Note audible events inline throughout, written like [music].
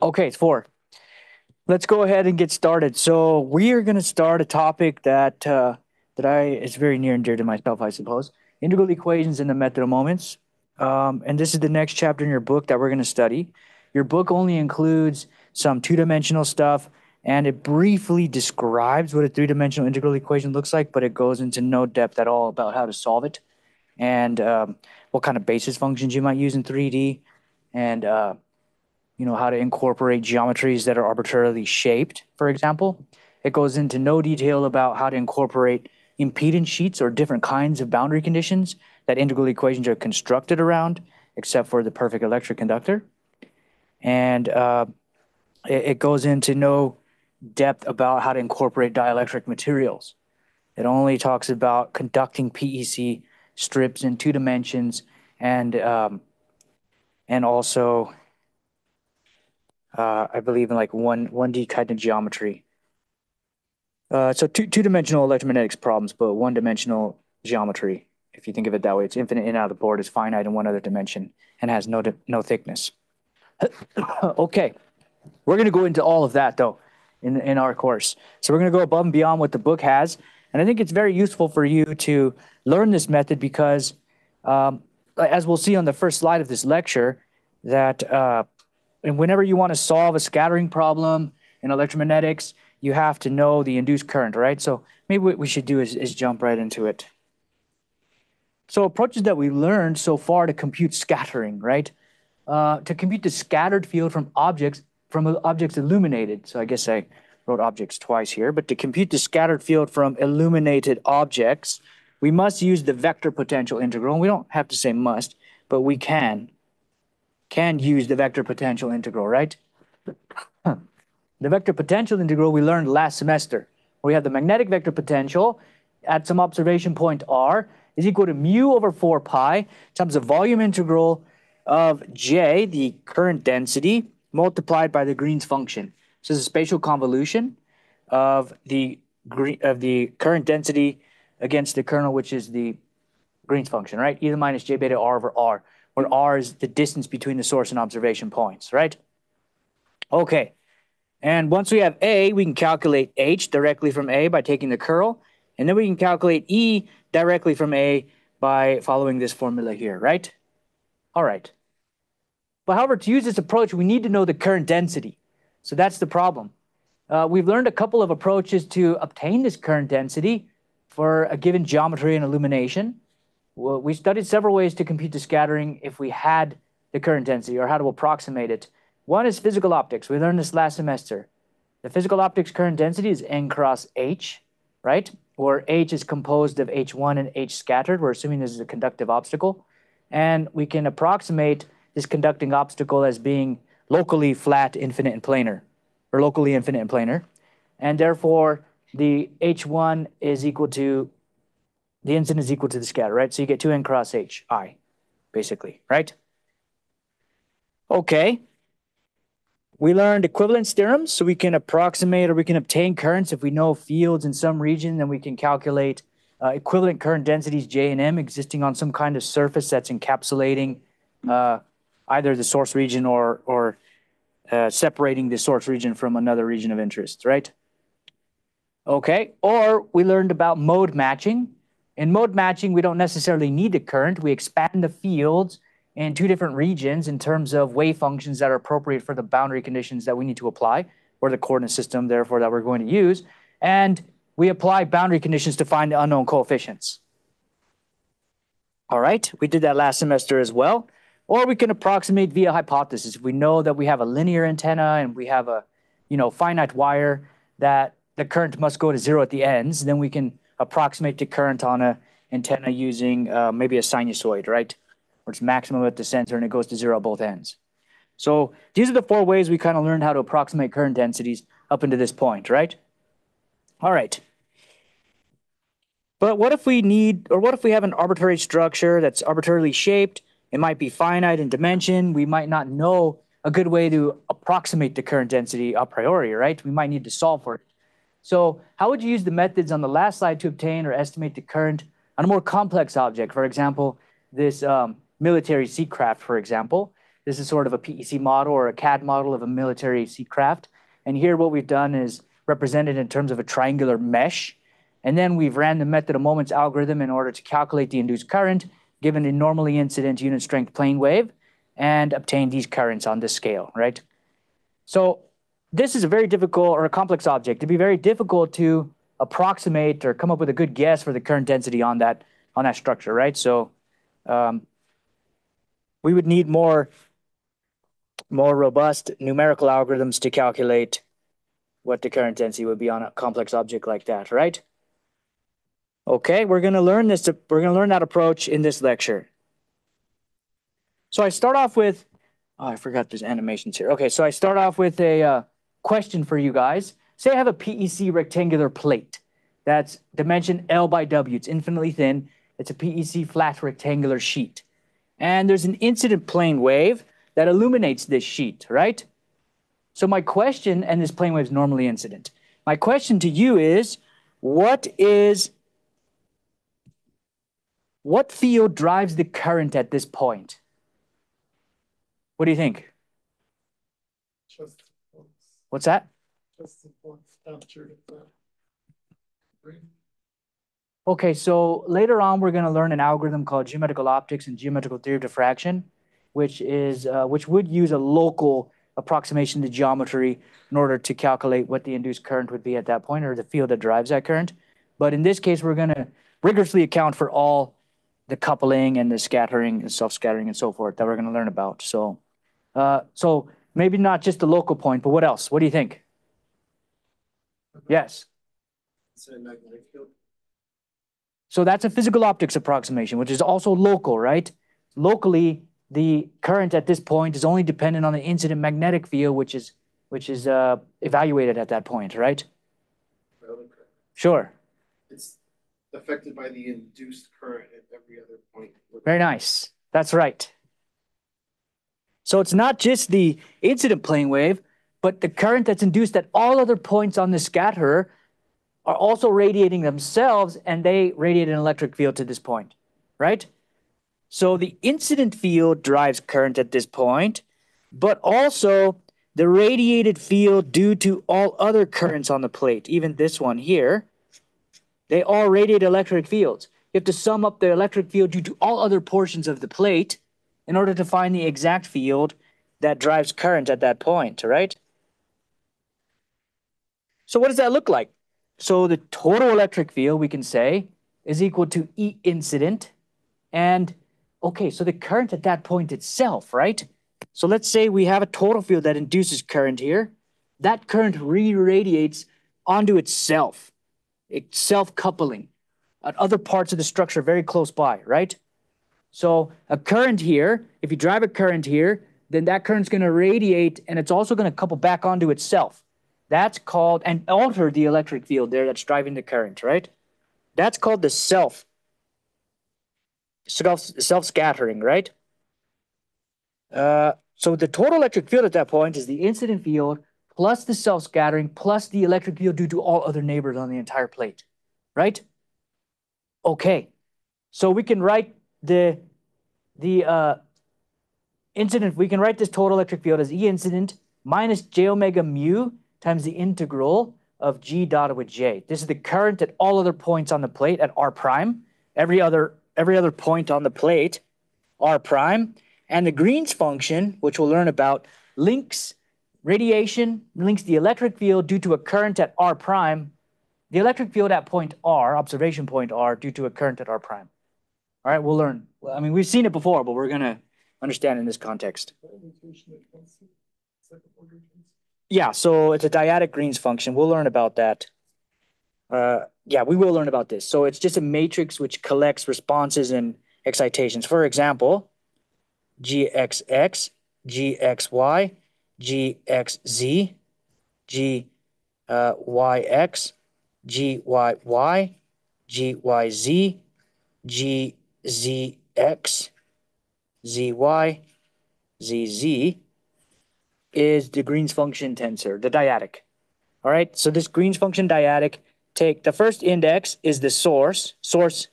Okay, it's four. Let's go ahead and get started. So we are going to start a topic that uh, that I is very near and dear to myself, I suppose. Integral equations and the method of moments. Um, and this is the next chapter in your book that we're going to study. Your book only includes some two-dimensional stuff, and it briefly describes what a three-dimensional integral equation looks like, but it goes into no depth at all about how to solve it and um, what kind of basis functions you might use in 3D, and uh, you know, how to incorporate geometries that are arbitrarily shaped, for example. It goes into no detail about how to incorporate impedance sheets or different kinds of boundary conditions that integral equations are constructed around, except for the perfect electric conductor. And uh, it, it goes into no depth about how to incorporate dielectric materials. It only talks about conducting PEC strips in two dimensions and um, and also uh, I believe in like one one D kind of geometry. Uh, so two two dimensional electromagnetics problems, but one dimensional geometry. If you think of it that way, it's infinite in and out of the board, is finite in one other dimension, and has no no thickness. [coughs] okay, we're going to go into all of that though in in our course. So we're going to go above and beyond what the book has, and I think it's very useful for you to learn this method because, um, as we'll see on the first slide of this lecture, that uh, and whenever you want to solve a scattering problem in electromagnetics, you have to know the induced current, right? So maybe what we should do is, is jump right into it. So approaches that we learned so far to compute scattering, right? Uh, to compute the scattered field from objects from objects illuminated. So I guess I wrote objects twice here, but to compute the scattered field from illuminated objects, we must use the vector potential integral. And we don't have to say must, but we can can use the vector potential integral, right? the vector potential integral we learned last semester. We have the magnetic vector potential at some observation point r is equal to mu over 4 pi times the volume integral of j, the current density, multiplied by the Green's function. So this is a spatial convolution of the of the current density against the kernel, which is the Green's function, right? E to the minus j beta r over r where r is the distance between the source and observation points, right? Okay, and once we have A, we can calculate H directly from A by taking the curl, and then we can calculate E directly from A by following this formula here, right? All right. But however, to use this approach, we need to know the current density. So that's the problem. Uh, we've learned a couple of approaches to obtain this current density for a given geometry and illumination. Well, we studied several ways to compute the scattering if we had the current density or how to approximate it. One is physical optics. We learned this last semester. The physical optics current density is n cross h, right? Where h is composed of h1 and h scattered. We're assuming this is a conductive obstacle. And we can approximate this conducting obstacle as being locally flat, infinite, and planar, or locally infinite and planar. And therefore, the h1 is equal to the incident is equal to the scatter, right? So you get 2n cross h, i, basically, right? Okay. We learned equivalence theorems, so we can approximate or we can obtain currents if we know fields in some region, then we can calculate uh, equivalent current densities J and M existing on some kind of surface that's encapsulating uh, either the source region or, or uh, separating the source region from another region of interest, right? Okay, or we learned about mode matching, in mode matching, we don't necessarily need the current. We expand the fields in two different regions in terms of wave functions that are appropriate for the boundary conditions that we need to apply, or the coordinate system, therefore, that we're going to use. And we apply boundary conditions to find the unknown coefficients. All right, we did that last semester as well. Or we can approximate via hypothesis. If we know that we have a linear antenna and we have a, you know, finite wire that the current must go to zero at the ends, then we can approximate the current on a antenna using uh, maybe a sinusoid, right? Where it's maximum at the center and it goes to zero at both ends. So these are the four ways we kind of learned how to approximate current densities up into this point, right? All right. But what if we need, or what if we have an arbitrary structure that's arbitrarily shaped? It might be finite in dimension. We might not know a good way to approximate the current density a priori, right? We might need to solve for it. So how would you use the methods on the last slide to obtain or estimate the current on a more complex object? For example, this um, military seacraft, for example. This is sort of a PEC model or a CAD model of a military seacraft. And here what we've done is represented in terms of a triangular mesh. And then we've ran the method of moments algorithm in order to calculate the induced current given a normally incident unit strength plane wave and obtain these currents on this scale, right? So this is a very difficult or a complex object. It'd be very difficult to approximate or come up with a good guess for the current density on that on that structure, right? So um, we would need more more robust numerical algorithms to calculate what the current density would be on a complex object like that, right? Okay, we're going to learn this. We're going to learn that approach in this lecture. So I start off with, oh, I forgot there's animations here. Okay, so I start off with a uh, question for you guys. Say I have a PEC rectangular plate that's dimension L by W. It's infinitely thin. It's a PEC flat rectangular sheet. And there's an incident plane wave that illuminates this sheet, right? So my question, and this plane wave is normally incident. My question to you is, what is what field drives the current at this point? What do you think? What's that? just the points captured at the green. Okay, so later on we're going to learn an algorithm called geometrical optics and geometrical theory of diffraction, which is uh, which would use a local approximation to geometry in order to calculate what the induced current would be at that point or the field that drives that current. But in this case, we're going to rigorously account for all the coupling and the scattering and self-scattering and so forth that we're going to learn about. So, uh, so maybe not just the local point, but what else? What do you think? Yes. It's magnetic field. So that's a physical optics approximation, which is also local, right? Locally, the current at this point is only dependent on the incident magnetic field, which is which is uh, evaluated at that point, right? Well. Sure. It's affected by the induced current at every other point. Very nice. That's right. So it's not just the incident plane wave, but the current that's induced at all other points on the scatterer are also radiating themselves and they radiate an electric field to this point, right? So the incident field drives current at this point, but also the radiated field due to all other currents on the plate, even this one here, they all radiate electric fields. You have to sum up the electric field due to all other portions of the plate in order to find the exact field that drives current at that point, right? So what does that look like? So the total electric field, we can say, is equal to E incident. And okay, so the current at that point itself, right? So let's say we have a total field that induces current here. That current re-radiates onto itself. It's self-coupling at other parts of the structure very close by, right? So a current here, if you drive a current here, then that current's going to radiate and it's also going to couple back onto itself. That's called, and alter the electric field there that's driving the current, right? That's called the self, self, self-scattering, right? Uh, so the total electric field at that point is the incident field plus the self-scattering plus the electric field due to all other neighbors on the entire plate, right? Okay, so we can write the, the uh, incident, we can write this total electric field as E incident minus j omega mu times the integral of g dotted with j. This is the current at all other points on the plate at r prime. Every other every other point on the plate, r prime, and the Green's function, which we'll learn about, links radiation, links the electric field due to a current at r prime, the electric field at point r, observation point r, due to a current at r prime. All right, we'll learn. I mean, we've seen it before, but we're gonna understand in this context. Yeah, so it's a dyadic Green's function. We'll learn about that. Uh, yeah, we will learn about this. So it's just a matrix which collects responses and excitations. For example, GXX, GXY, GXZ, GYX, GYY, GYZ, GZX, ZY, ZZ, is the Green's function tensor, the dyadic. All right, so this Green's function dyadic, take the first index is the source, source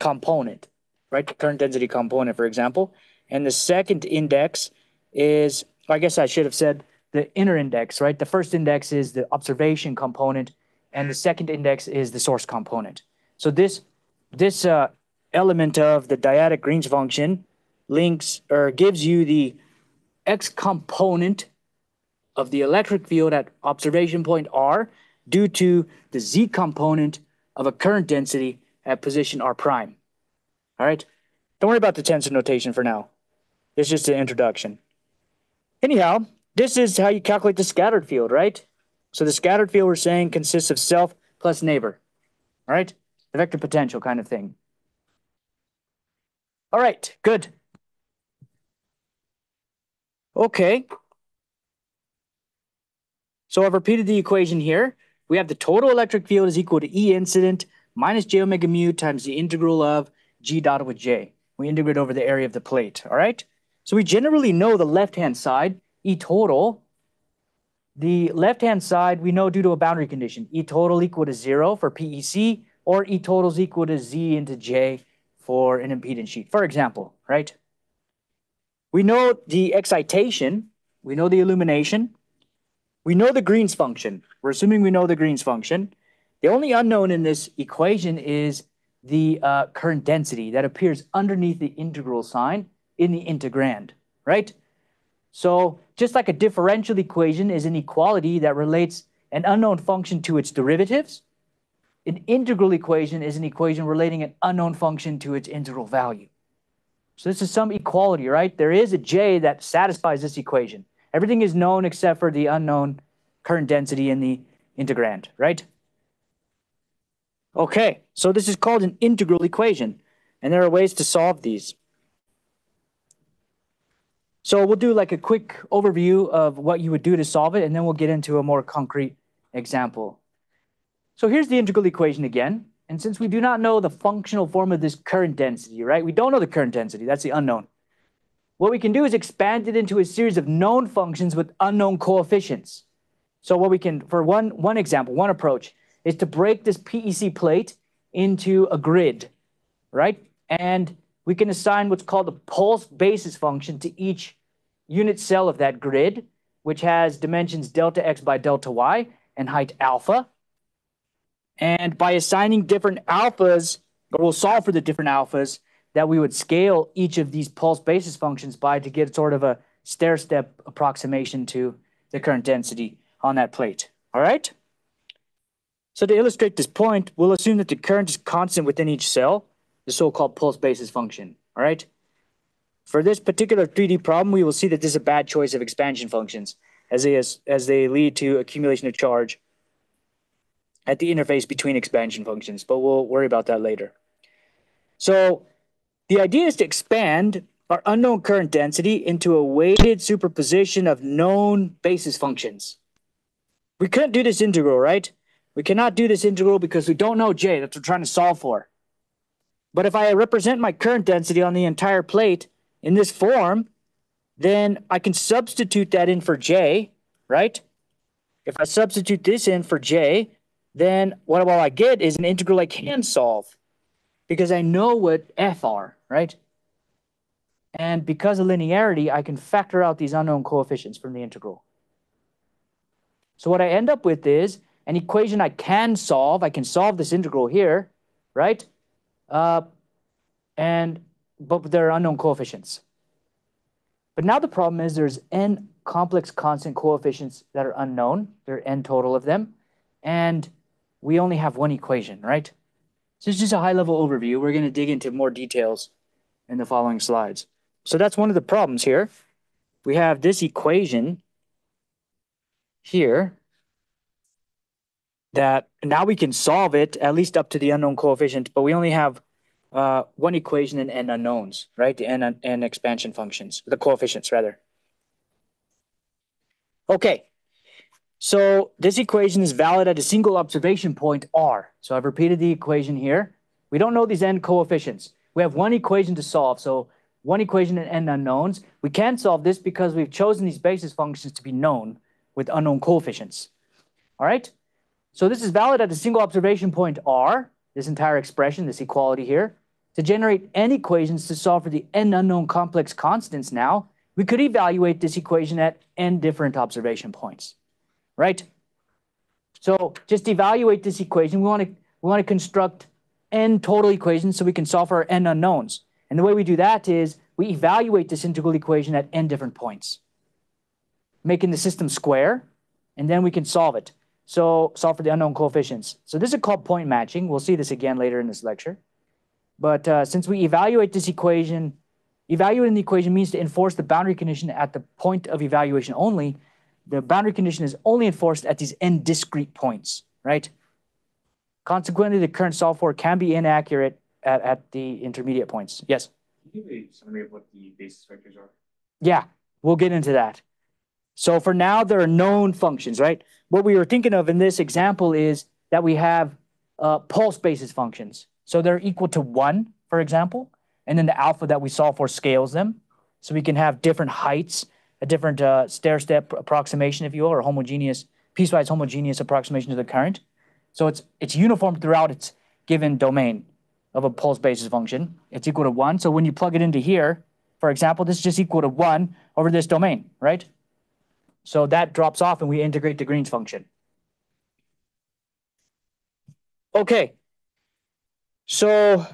component, right? The current density component, for example. And the second index is, I guess I should have said the inner index, right? The first index is the observation component, and the second index is the source component. So this this uh, element of the dyadic Green's function links or gives you the x component of the electric field at observation point R due to the z component of a current density at position R prime. All right? Don't worry about the tensor notation for now. It's just an introduction. Anyhow, this is how you calculate the scattered field, right? So the scattered field we're saying consists of self plus neighbor. All right? The vector potential kind of thing. All right, good. Okay. So I've repeated the equation here. We have the total electric field is equal to E incident minus j omega mu times the integral of g dot with j. We integrate over the area of the plate, all right? So we generally know the left-hand side, E total. The left-hand side, we know due to a boundary condition, E total equal to zero for PEC, or E total is equal to Z into J for an impedance sheet, for example, right? We know the excitation, we know the illumination, we know the Green's function. We're assuming we know the Green's function. The only unknown in this equation is the uh, current density that appears underneath the integral sign in the integrand, right? So just like a differential equation is an equality that relates an unknown function to its derivatives, an integral equation is an equation relating an unknown function to its integral value. So this is some equality, right? There is a j that satisfies this equation. Everything is known except for the unknown current density in the integrand, right? Okay, so this is called an integral equation, and there are ways to solve these. So we'll do like a quick overview of what you would do to solve it, and then we'll get into a more concrete example. So here's the integral equation again. And since we do not know the functional form of this current density, right? We don't know the current density. That's the unknown. What we can do is expand it into a series of known functions with unknown coefficients. So what we can, for one, one example, one approach, is to break this PEC plate into a grid, right? And we can assign what's called a pulse basis function to each unit cell of that grid, which has dimensions delta x by delta y and height alpha. And by assigning different alphas, or we'll solve for the different alphas, that we would scale each of these pulse basis functions by to get sort of a stair step approximation to the current density on that plate. All right? So to illustrate this point, we'll assume that the current is constant within each cell, the so-called pulse basis function. All right? For this particular 3D problem, we will see that this is a bad choice of expansion functions as they, as, as they lead to accumulation of charge at the interface between expansion functions, but we'll worry about that later. So the idea is to expand our unknown current density into a weighted superposition of known basis functions. We couldn't do this integral, right? We cannot do this integral because we don't know J, that's what we're trying to solve for. But if I represent my current density on the entire plate in this form, then I can substitute that in for J, right? If I substitute this in for J, then what I get is an integral I can solve because I know what f are, right? And because of linearity, I can factor out these unknown coefficients from the integral. So what I end up with is an equation I can solve. I can solve this integral here, right? Uh, and but there are unknown coefficients. But now the problem is there's n complex constant coefficients that are unknown. There are n total of them. And we only have one equation, right? So it's just a high level overview. We're going to dig into more details in the following slides. So that's one of the problems here. We have this equation here that now we can solve it at least up to the unknown coefficient, but we only have uh, one equation and n unknowns, right? The n, n expansion functions, the coefficients rather. Okay, so this equation is valid at a single observation point R. So I've repeated the equation here. We don't know these n coefficients. We have one equation to solve. So one equation and n unknowns. We can solve this because we've chosen these basis functions to be known with unknown coefficients. All right. So this is valid at a single observation point R, this entire expression, this equality here. to generate n equations to solve for the n unknown complex constants now, we could evaluate this equation at n different observation points, right? So just evaluate this equation. We want to we want to construct n total equations so we can solve for n unknowns. And the way we do that is we evaluate this integral equation at n different points, making the system square, and then we can solve it. So solve for the unknown coefficients. So this is called point matching. We'll see this again later in this lecture. But uh, since we evaluate this equation, evaluating the equation means to enforce the boundary condition at the point of evaluation only. The boundary condition is only enforced at these n discrete points, right? Consequently, the current solve for can be inaccurate at, at the intermediate points. Yes? Can you give a summary of what the basis vectors are? Yeah, we'll get into that. So for now, there are known functions, right? What we were thinking of in this example is that we have uh, pulse basis functions. So they're equal to one, for example, and then the alpha that we solve for scales them. So we can have different heights, a different uh, stair-step approximation, if you will, or homogeneous, piecewise homogeneous approximation to the current. So it's it's uniform throughout its given domain of a pulse basis function. It's equal to one. So when you plug it into here, for example, this is just equal to one over this domain, right? So that drops off and we integrate the Green's function. Okay. So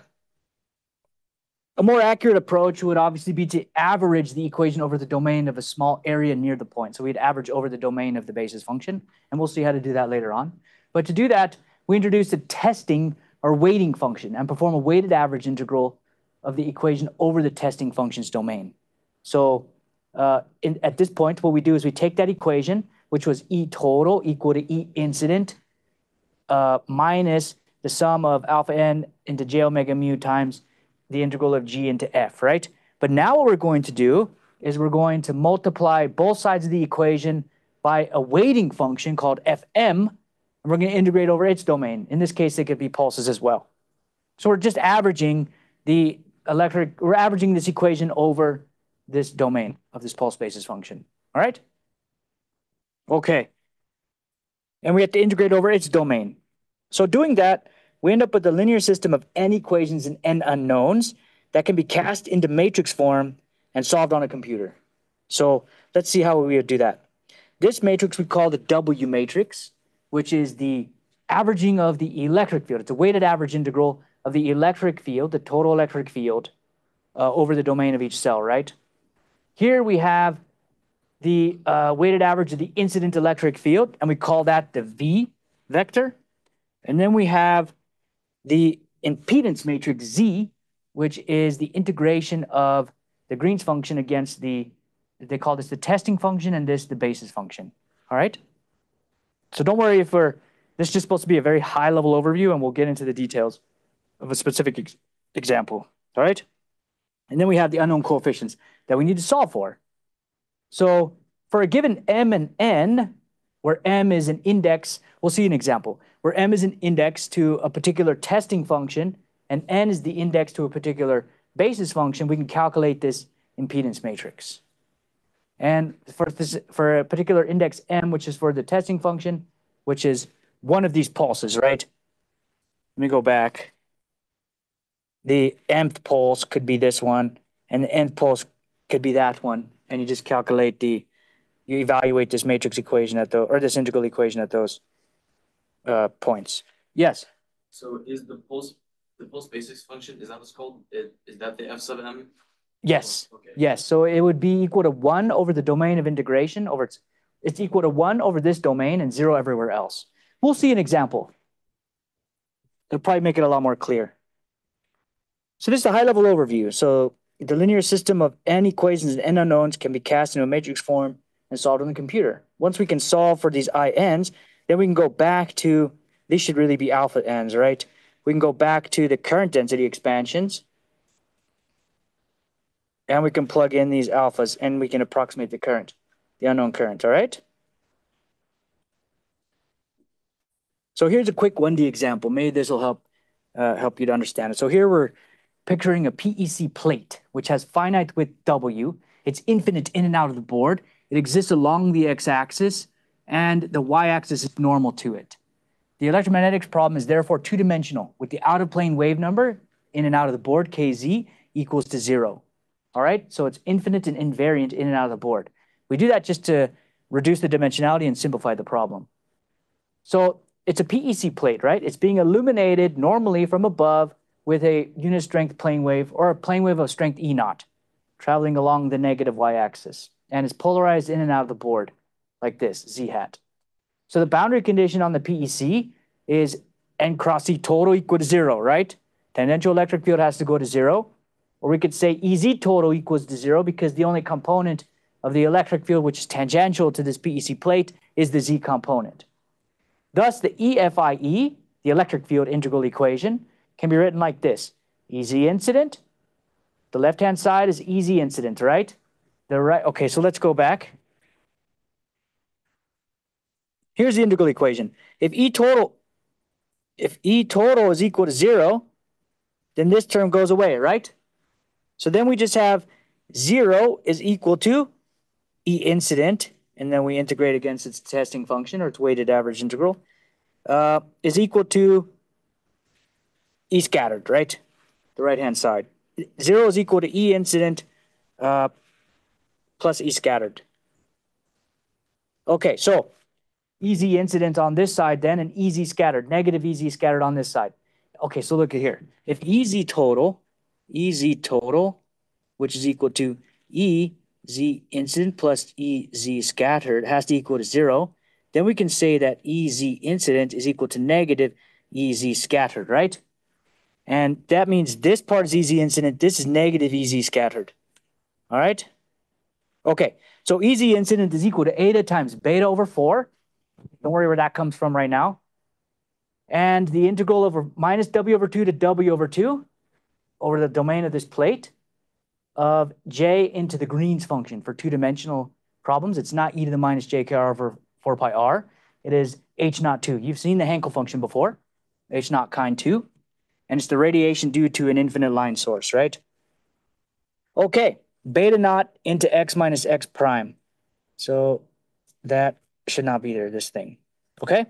a more accurate approach would obviously be to average the equation over the domain of a small area near the point. So we'd average over the domain of the basis function, and we'll see how to do that later on. But to do that, we introduce a testing or weighting function and perform a weighted average integral of the equation over the testing function's domain. So uh, in, at this point, what we do is we take that equation, which was E total equal to E incident uh, minus the sum of alpha n into j omega mu times the integral of g into f, right? But now what we're going to do is we're going to multiply both sides of the equation by a weighting function called fm, and we're going to integrate over its domain. In this case, it could be pulses as well. So we're just averaging the electric, we're averaging this equation over this domain of this pulse basis function. All right? Okay. And we have to integrate over its domain. So doing that, we end up with a linear system of n equations and n unknowns that can be cast into matrix form and solved on a computer. So let's see how we would do that. This matrix we call the W matrix, which is the averaging of the electric field. It's a weighted average integral of the electric field, the total electric field, uh, over the domain of each cell, right? Here we have the uh, weighted average of the incident electric field, and we call that the V vector. And then we have the impedance matrix Z, which is the integration of the Green's function against the, they call this the testing function and this the basis function. All right? So don't worry if we're, this is just supposed to be a very high level overview and we'll get into the details of a specific ex example. All right? And then we have the unknown coefficients that we need to solve for. So for a given m and n, where m is an index, we'll see an example, where m is an index to a particular testing function and n is the index to a particular basis function, we can calculate this impedance matrix. And for, this, for a particular index m, which is for the testing function, which is one of these pulses, right? Let me go back. The nth pulse could be this one, and the nth pulse could be that one, and you just calculate the, you evaluate this matrix equation at the, or this integral equation at those uh, points. Yes. So is the pulse, the pulse basis function, is that what's called? Is, is that the F sub m? Yes. Oh, Okay. Yes. So it would be equal to one over the domain of integration over its, it's equal to one over this domain and zero everywhere else. We'll see an example. It'll probably make it a lot more clear. So this is a high level overview. So the linear system of n equations and n unknowns can be cast into a matrix form and solved on the computer. Once we can solve for these in's, then we can go back to, these should really be alpha n's, right? We can go back to the current density expansions. And we can plug in these alphas and we can approximate the current, the unknown current, all right? So here's a quick 1D example. Maybe this will help uh, help you to understand it. So here we're picturing a PEC plate, which has finite width W. It's infinite in and out of the board. It exists along the x-axis, and the y-axis is normal to it. The electromagnetics problem is therefore two-dimensional, with the out-of-plane wave number in and out of the board, kz, equals to zero. All right, so it's infinite and invariant in and out of the board. We do that just to reduce the dimensionality and simplify the problem. So it's a PEC plate, right? It's being illuminated normally from above with a unit strength plane wave or a plane wave of strength E naught traveling along the negative y-axis. And it's polarized in and out of the board like this, z hat. So the boundary condition on the PEC is n cross E total equal to zero, right? Tangential electric field has to go to zero. Or we could say EZ total equals to zero because the only component of the electric field which is tangential to this PEC plate is the Z component. Thus, the EFIE, the electric field integral equation, can be written like this. EZ incident, the left-hand side is EZ incident, right? The right, okay, so let's go back. Here's the integral equation. If E total, if E total is equal to zero, then this term goes away, right? So then we just have zero is equal to E incident, and then we integrate against its testing function or its weighted average integral, uh, is equal to E scattered, right? The right-hand side. Zero is equal to E incident uh, plus E scattered. Okay, so EZ incident on this side then and EZ scattered, negative EZ scattered on this side. Okay, so look at here. If EZ total, EZ total, which is equal to EZ incident plus EZ scattered has to equal to zero, then we can say that EZ incident is equal to negative EZ scattered, right? And that means this part is EZ incident, this is negative EZ scattered. All right? Okay, so EZ incident is equal to eta times beta over 4. Don't worry where that comes from right now. And the integral over minus w over 2 to w over 2 over the domain of this plate of j into the Green's function for two-dimensional problems. It's not e to the minus jkr over 4 pi r. It is h naught 2. You've seen the Hankel function before, h naught kind 2. And it's the radiation due to an infinite line source, right? Okay, beta naught into x minus x prime. So that should not be there, this thing. Okay?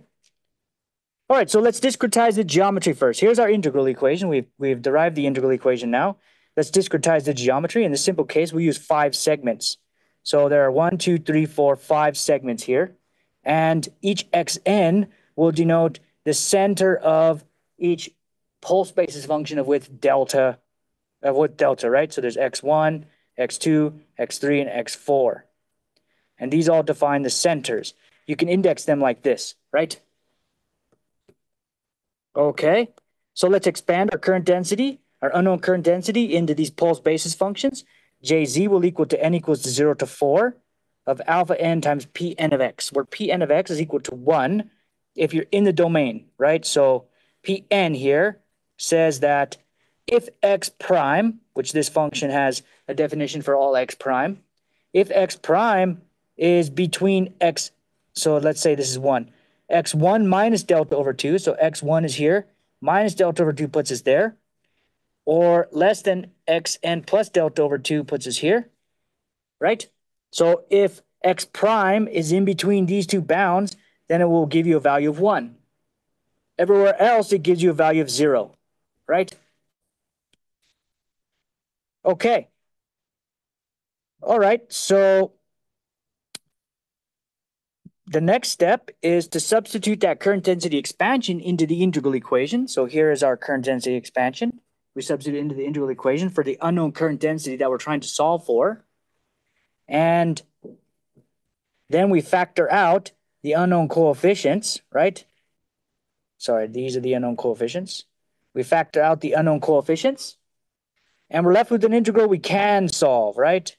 All right, so let's discretize the geometry first. Here's our integral equation. We've, we've derived the integral equation now. Let's discretize the geometry. In this simple case, we use five segments. So there are one, two, three, four, five segments here. And each xn will denote the center of each pulse basis function of width delta, of width delta, right? So there's x1, x2, x3, and x4. And these all define the centers. You can index them like this, right? Okay, so let's expand our current density, our unknown current density into these pulse basis functions. Jz will equal to n equals to 0 to 4 of alpha n times Pn of x, where Pn of x is equal to 1 if you're in the domain, right? So Pn here says that if x prime, which this function has a definition for all x prime, if x prime is between x, so let's say this is 1, x1 minus delta over 2, so x1 is here, minus delta over 2 puts us there, or less than xn plus delta over 2 puts us here, right? So if x prime is in between these two bounds, then it will give you a value of 1. Everywhere else, it gives you a value of 0, right? Okay. All right, so the next step is to substitute that current density expansion into the integral equation. So here is our current density expansion. We substitute into the integral equation for the unknown current density that we're trying to solve for. And then we factor out the unknown coefficients, right? Sorry, these are the unknown coefficients. We factor out the unknown coefficients. And we're left with an integral we can solve, right?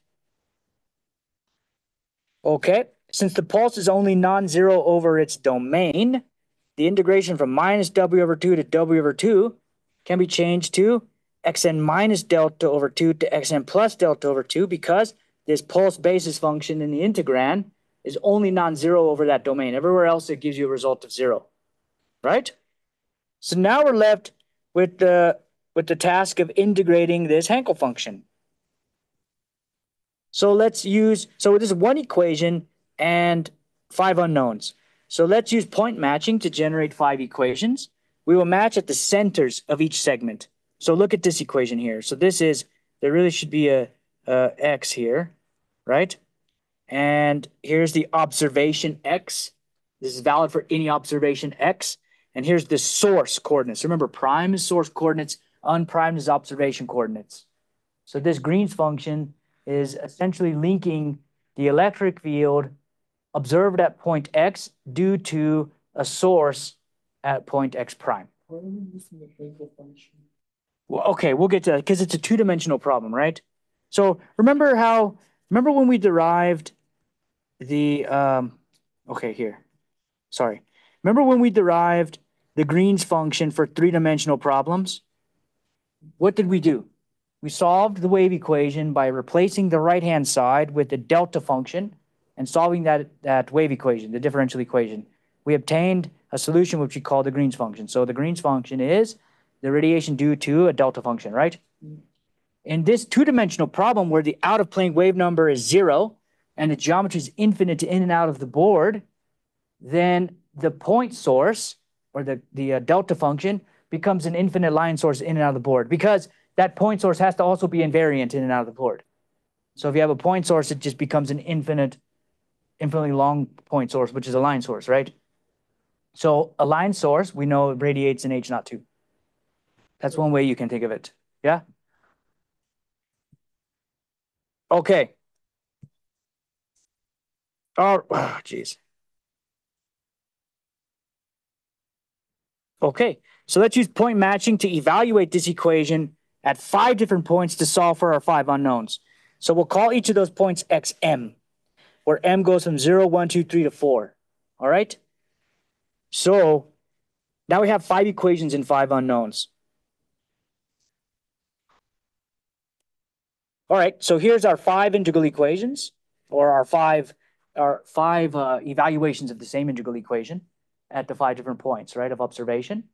Okay. Since the pulse is only non-zero over its domain, the integration from minus w over 2 to w over 2 can be changed to xn minus delta over 2 to xn plus delta over 2 because this pulse basis function in the integrand is only non-zero over that domain. Everywhere else, it gives you a result of 0, right? So now we're left with the, with the task of integrating this Hankel function. So let's use, so this is one equation and five unknowns. So let's use point matching to generate five equations. We will match at the centers of each segment. So look at this equation here. So this is, there really should be a, a x here, right? And here's the observation x. This is valid for any observation x. And here's the source coordinates. Remember, prime is source coordinates, unprimed is observation coordinates. So this Green's function is essentially linking the electric field observed at point x due to a source at point x prime. Why are we using the Hankel function? Well, okay, we'll get to that because it's a two-dimensional problem, right? So remember how, remember when we derived the, um, okay, here, sorry. Remember when we derived the Green's function for three-dimensional problems? What did we do? We solved the wave equation by replacing the right-hand side with the delta function and solving that, that wave equation, the differential equation. We obtained a solution which we call the Green's function. So the Green's function is the radiation due to a delta function, right? In this two-dimensional problem where the out-of-plane wave number is zero and the geometry is infinite in and out of the board, then the point source or the, the uh, delta function becomes an infinite line source in and out of the board because that point source has to also be invariant in and out of the board. So if you have a point source, it just becomes an infinite, infinitely long point source, which is a line source, right? So a line source, we know it radiates in H naught two. That's one way you can think of it. Yeah? Okay. Oh, [sighs] jeez. Okay, so let's use point matching to evaluate this equation at five different points to solve for our five unknowns. So we'll call each of those points xm, where m goes from 0, 1, 2, 3 to 4. All right? So now we have five equations and five unknowns. All right, so here's our five integral equations, or our five, our five uh, evaluations of the same integral equation at the five different points, right, of observation.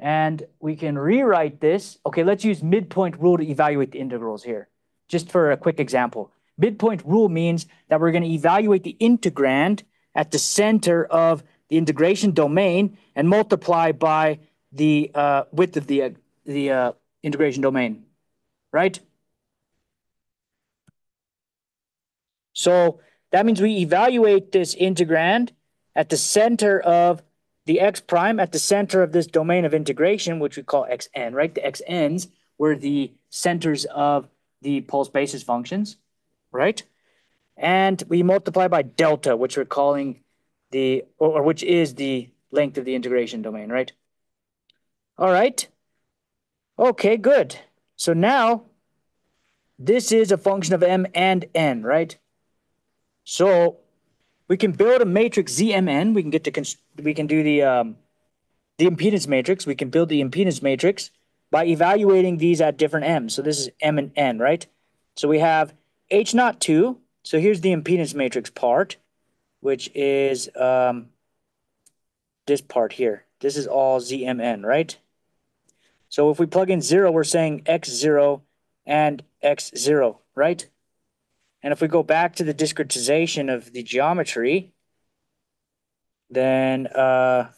And we can rewrite this. Okay, let's use midpoint rule to evaluate the integrals here. Just for a quick example. Midpoint rule means that we're going to evaluate the integrand at the center of the integration domain and multiply by the uh, width of the, uh, the uh, integration domain, right? So that means we evaluate this integrand at the center of the x prime at the center of this domain of integration, which we call xn, right? The xn's were the centers of the pulse basis functions, right? And we multiply by delta, which we're calling the, or, or which is the length of the integration domain, right? All right. Okay, good. So now this is a function of m and n, right? So we can build a matrix ZMN. We can get to we can do the um, the impedance matrix. We can build the impedance matrix by evaluating these at different m's. So this is m and n, right? So we have h naught two. So here's the impedance matrix part, which is um, this part here. This is all ZMN, right? So if we plug in zero, we're saying x zero and x zero, right? And if we go back to the discretization of the geometry, then uh,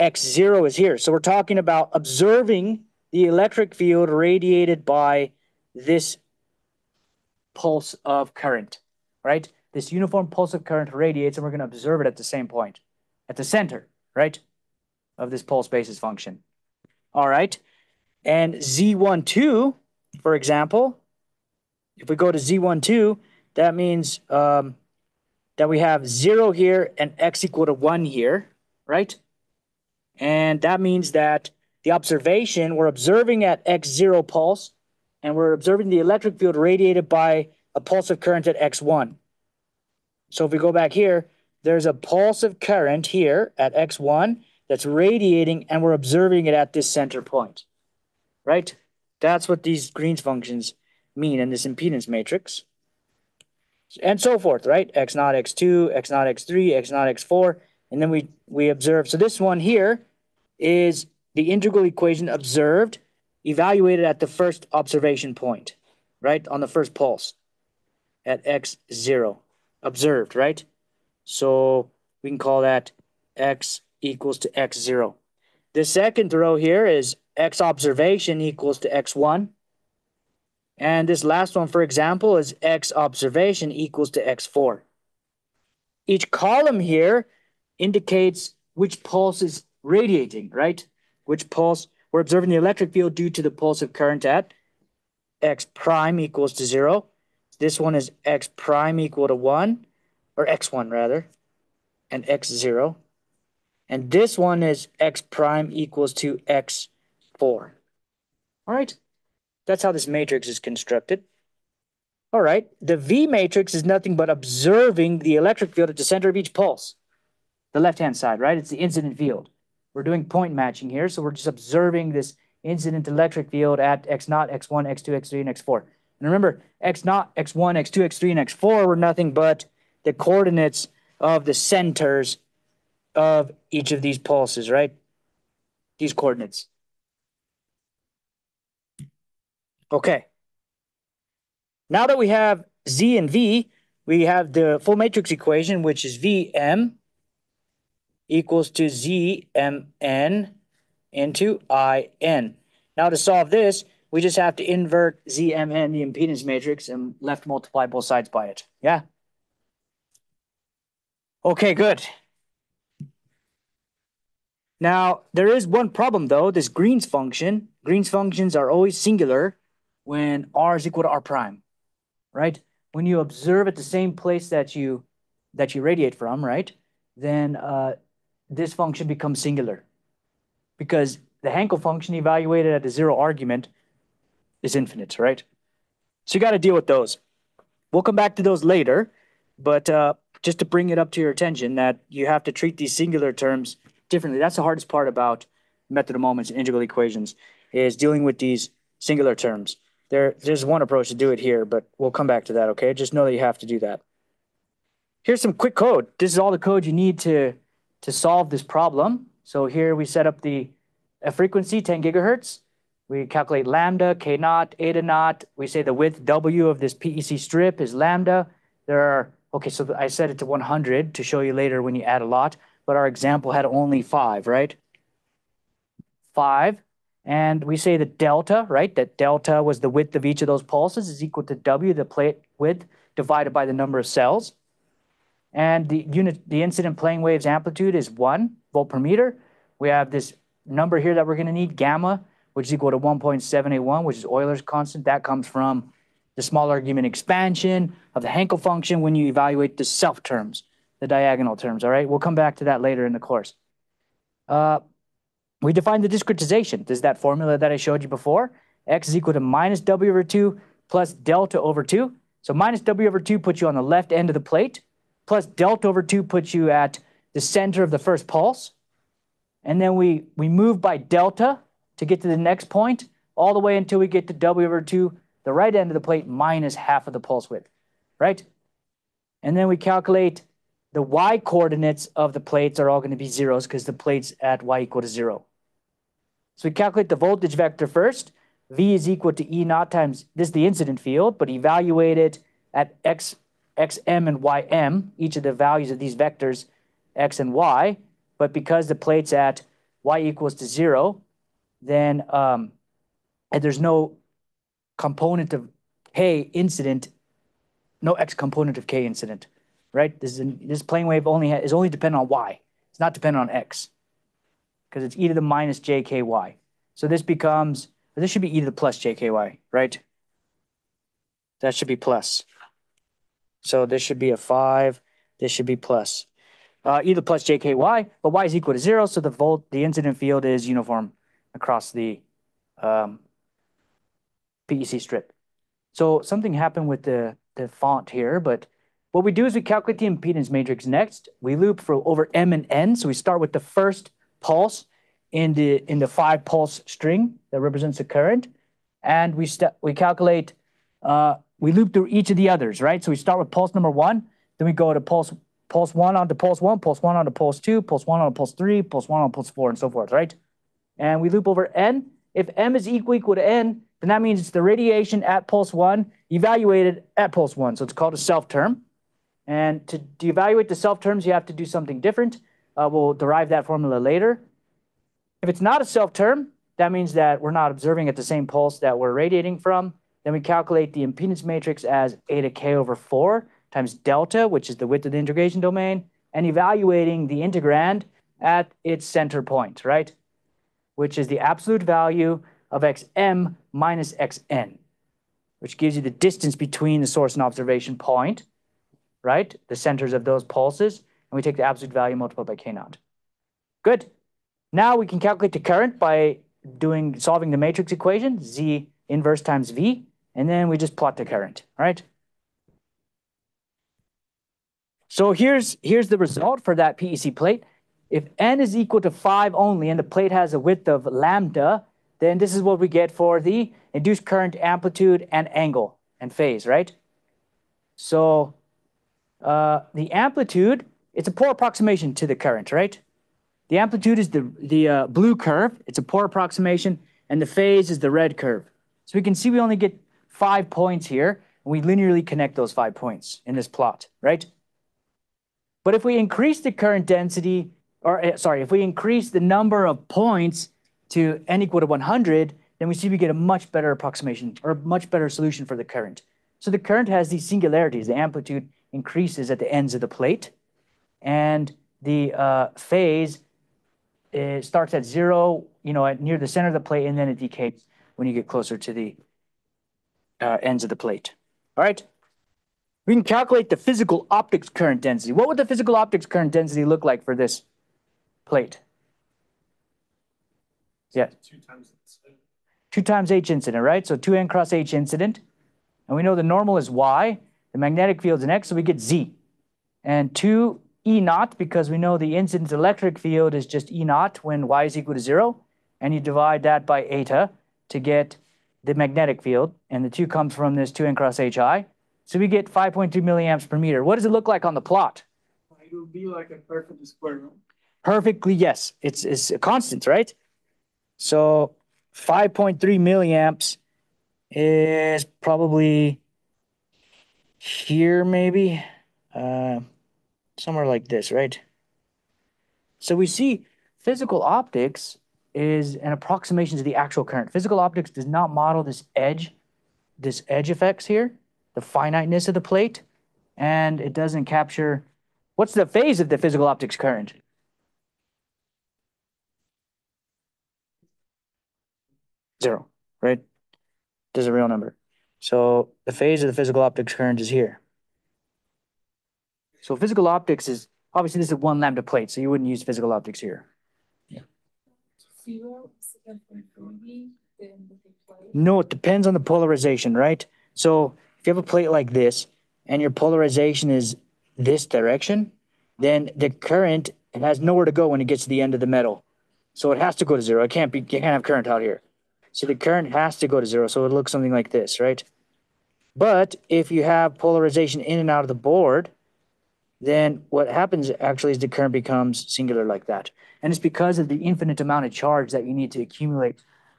x0 is here. So we're talking about observing the electric field radiated by this pulse of current, right? This uniform pulse of current radiates and we're going to observe it at the same point, at the center, right, of this pulse basis function. All right. And Z12, for example, if we go to Z12, that means um, that we have 0 here and x equal to 1 here, right? And that means that the observation, we're observing at x0 pulse, and we're observing the electric field radiated by a pulse of current at x1. So if we go back here, there's a pulse of current here at x1 that's radiating, and we're observing it at this center point, right? That's what these Green's functions mean in this impedance matrix. And so forth, right? X naught, X2, X naught, X3, X naught, X4. And then we, we observe. So this one here is the integral equation observed, evaluated at the first observation point, right? On the first pulse at X0. Observed, right? So we can call that X equals to X0. The second row here is x observation equals to x1. And this last one, for example, is x observation equals to x4. Each column here indicates which pulse is radiating, right? Which pulse we're observing the electric field due to the pulse of current at x prime equals to zero. This one is x prime equal to one, or x1 rather, and x0. And this one is x prime equals to x4. All right, that's how this matrix is constructed. All right, the V matrix is nothing but observing the electric field at the center of each pulse. The left-hand side, right? It's the incident field. We're doing point matching here, so we're just observing this incident electric field at x naught, x1, x2, x3, and x4. And remember, x naught, x1, x2, x3, and x4 were nothing but the coordinates of the centers of each of these pulses, right? These coordinates. Okay. Now that we have Z and V, we have the full matrix equation, which is Vm equals to Zmn into In. Now to solve this, we just have to invert Zmn, the impedance matrix, and left multiply both sides by it. Yeah? Okay, good. Now, there is one problem though, this Green's function. Green's functions are always singular when r is equal to r prime, right? When you observe at the same place that you that you radiate from, right? Then uh, this function becomes singular because the Hankel function evaluated at a zero argument is infinite, right? So you got to deal with those. We'll come back to those later, but uh, just to bring it up to your attention that you have to treat these singular terms differently. That's the hardest part about method of moments and integral equations is dealing with these singular terms. There, there's one approach to do it here, but we'll come back to that, okay? Just know that you have to do that. Here's some quick code. This is all the code you need to, to solve this problem. So here we set up the frequency, 10 gigahertz. We calculate lambda, k naught, eta naught. We say the width W of this PEC strip is lambda. There are, okay, so I set it to 100 to show you later when you add a lot, but our example had only five, right? Five. And we say the delta, right? That delta was the width of each of those pulses is equal to W, the plate width, divided by the number of cells. And the unit, the incident plane wave's amplitude is one volt per meter. We have this number here that we're going to need, gamma, which is equal to 1.781, which is Euler's constant. That comes from the small argument expansion of the Hankel function when you evaluate the self terms, the diagonal terms, all right? We'll come back to that later in the course. Uh, we define the discretization. This is that formula that I showed you before. X is equal to minus W over 2 plus delta over 2. So minus W over 2 puts you on the left end of the plate, plus delta over 2 puts you at the center of the first pulse. And then we, we move by delta to get to the next point, all the way until we get to W over 2, the right end of the plate minus half of the pulse width, right? And then we calculate the y coordinates of the plates are all going to be zeros because the plate's at y equal to 0. So we calculate the voltage vector first. V is equal to E naught times, this is the incident field, but evaluate it at x, xm and ym, each of the values of these vectors, x and y. But because the plate's at y equals to zero, then um, and there's no component of k incident, no x component of k incident, right? This is an, this plane wave only is only dependent on y. It's not dependent on x because it's e to the minus jky. So this becomes this should be e to the plus jky, right? That should be plus. So this should be a five. This should be plus uh, either plus jky, but y is equal to zero, so the volt, the incident field is uniform across the um, PEC strip. So something happened with the, the font here, but what we do is we calculate the impedance matrix next. We loop for over m and n, so we start with the first pulse in the in the five pulse string that represents the current, and we st- we calculate uh, we loop through each of the others, right? So we start with pulse number one, then we go to pulse pulse one onto pulse one, pulse one onto pulse two, pulse one onto pulse three, pulse one onto pulse four, and so forth, right? And we loop over n. If m is equal equal to n, then that means it's the radiation at pulse one evaluated at pulse one. So it's called a self term. And to, to evaluate the self terms, you have to do something different. Uh, we'll derive that formula later. If it's not a self term, that means that we're not observing at the same pulse that we're radiating from. Then we calculate the impedance matrix as eta k over 4 times delta, which is the width of the integration domain, and evaluating the integrand at its center point, right? Which is the absolute value of xm minus xn, which gives you the distance between the source and observation point, right? The centers of those pulses, and we take the absolute value multiplied by k naught. Good. Now we can calculate the current by doing solving the matrix equation, z inverse times v, and then we just plot the current, right? So here's here's the result for that PEC plate. If n is equal to 5 only and the plate has a width of lambda, then this is what we get for the induced current amplitude and angle and phase, right? So uh, the amplitude, it's a poor approximation to the current, right? The amplitude is the, the uh, blue curve, it's a poor approximation, and the phase is the red curve. So we can see we only get five points here, and we linearly connect those five points in this plot, right? But if we increase the current density, or uh, sorry, if we increase the number of points to n equal to 100, then we see we get a much better approximation or a much better solution for the current. So the current has these singularities. The amplitude increases at the ends of the plate, and the uh, phase it starts at zero, you know, at near the center of the plate, and then it decays when you get closer to the uh, ends of the plate. All right. We can calculate the physical optics current density. What would the physical optics current density look like for this plate? Yeah. Two times. Two times H incident, right? So 2n cross H incident. And we know the normal is Y. The magnetic field's an X, so we get Z. And 2 E naught, because we know the incident electric field is just E naught when Y is equal to zero. And you divide that by eta to get the magnetic field. And the 2 comes from this 2n cross HI. So we get 5.2 milliamps per meter. What does it look like on the plot? It would be like a perfect square room. Perfectly, yes. It's, it's a constant, right? So 5.3 milliamps is probably here, maybe uh, somewhere like this, right? So we see physical optics is an approximation to the actual current. Physical optics does not model this edge, this edge effects here, the finiteness of the plate, and it doesn't capture what's the phase of the physical optics current. Zero, right? There's a real number. So the phase of the physical optics current is here. So physical optics is, obviously this is one lambda plate, so you wouldn't use physical optics here. Zero second maybe then the plate. No, it depends on the polarization, right? So if you have a plate like this and your polarization is this direction, then the current has nowhere to go when it gets to the end of the metal. So it has to go to zero. It can't be, you can't have current out here. So the current has to go to zero. So it looks something like this, right? But if you have polarization in and out of the board, then what happens actually is the current becomes singular like that. And it's because of the infinite amount of charge that you need to accumulate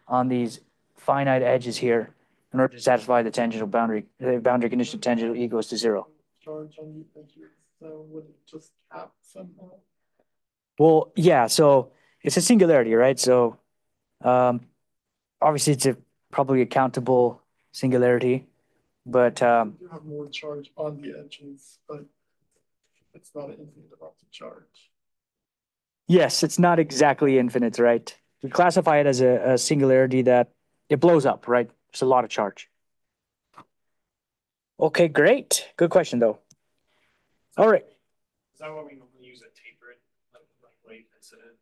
on these finite edges here in order to satisfy the tangential boundary, the boundary condition tangential E goes to zero. Charge on the edges, so would it just cap somehow? Well, yeah, so it's a singularity, right? So um, obviously it's a probably a countable singularity, but um, You have more charge on the edges, but it's not an infinite amount of charge. yes, it's not exactly infinite, right? We classify it as a, a singularity that it blows up, right? There's a lot of charge. Okay, great. Good question, though. All right. Is that why we normally use a tapered, like, like wave incident?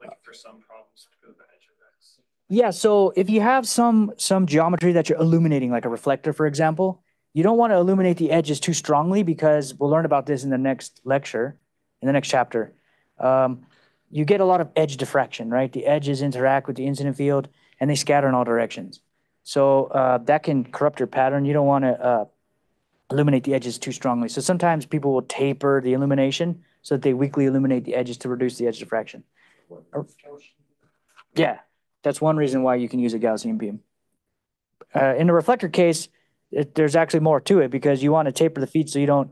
Like for some problems to go the edge effects? Yeah, so if you have some some geometry that you're illuminating, like a reflector, for example, you don't want to illuminate the edges too strongly because we'll learn about this in the next lecture, in the next chapter. Um, you get a lot of edge diffraction, right? The edges interact with the incident field and they scatter in all directions. So uh, that can corrupt your pattern. You don't want to uh, illuminate the edges too strongly. So sometimes people will taper the illumination so that they weakly illuminate the edges to reduce the edge diffraction. Yeah, that's one reason why you can use a Gaussian beam. Uh, in the reflector case, it, there's actually more to it because you want to taper the feet so you don't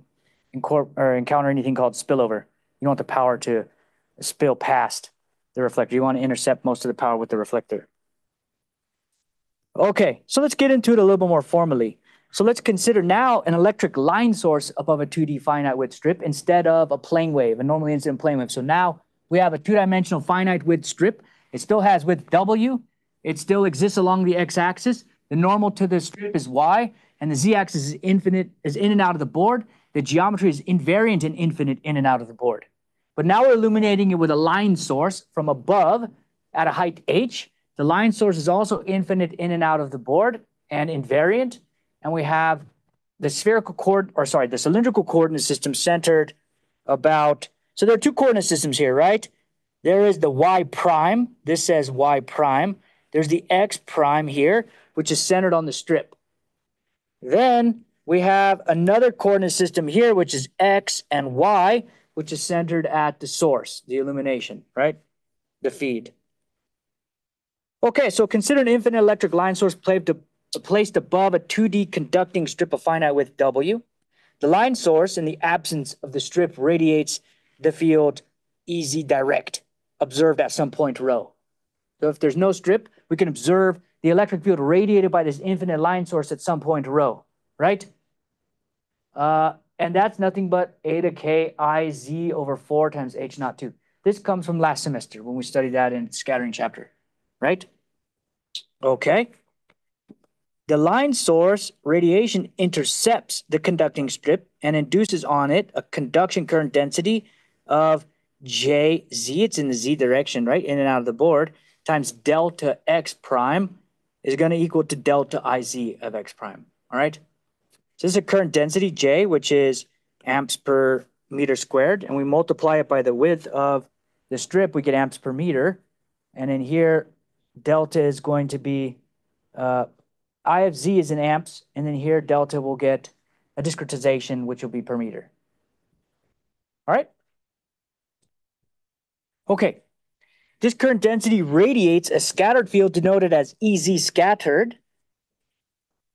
incorp- or encounter anything called spillover. You don't want the power to spill past the reflector. You want to intercept most of the power with the reflector. Okay, so let's get into it a little bit more formally. So let's consider now an electric line source above a 2D finite width strip instead of a plane wave, a normally incident plane wave. So now we have a two-dimensional finite width strip. It still has width W. It still exists along the x-axis. The normal to the strip is y, and the z-axis is infinite, is in and out of the board. The geometry is invariant and infinite in and out of the board. But now we're illuminating it with a line source from above at a height h. The line source is also infinite in and out of the board and invariant. And we have the spherical coord, or sorry, the cylindrical coordinate system centered about, so there are two coordinate systems here, right? There is the y prime. This says y prime. There's the x prime here, which is centered on the strip. Then we have another coordinate system here, which is x and y, which is centered at the source, the illumination, right? The feed. Okay, so consider an infinite electric line source placed above a 2D conducting strip of finite width W. The line source, in the absence of the strip, radiates the field EZ direct, observed at some point rho. So if there's no strip, we can observe the electric field radiated by this infinite line source at some point rho, right? Uh, and that's nothing but eta k i z over 4 times h naught 2. This comes from last semester when we studied that in scattering chapter, right? Okay. The line source radiation intercepts the conducting strip and induces on it a conduction current density of Jz, it's in the z direction, right, in and out of the board, times delta x prime is going to equal to delta Iz of x prime, all right? So this is a current density, J, which is amps per meter squared, and we multiply it by the width of the strip, we get amps per meter. And in here, delta is going to be, uh, I of Z is in amps, and then here delta will get a discretization, which will be per meter. All right? Okay. This current density radiates a scattered field denoted as EZ scattered.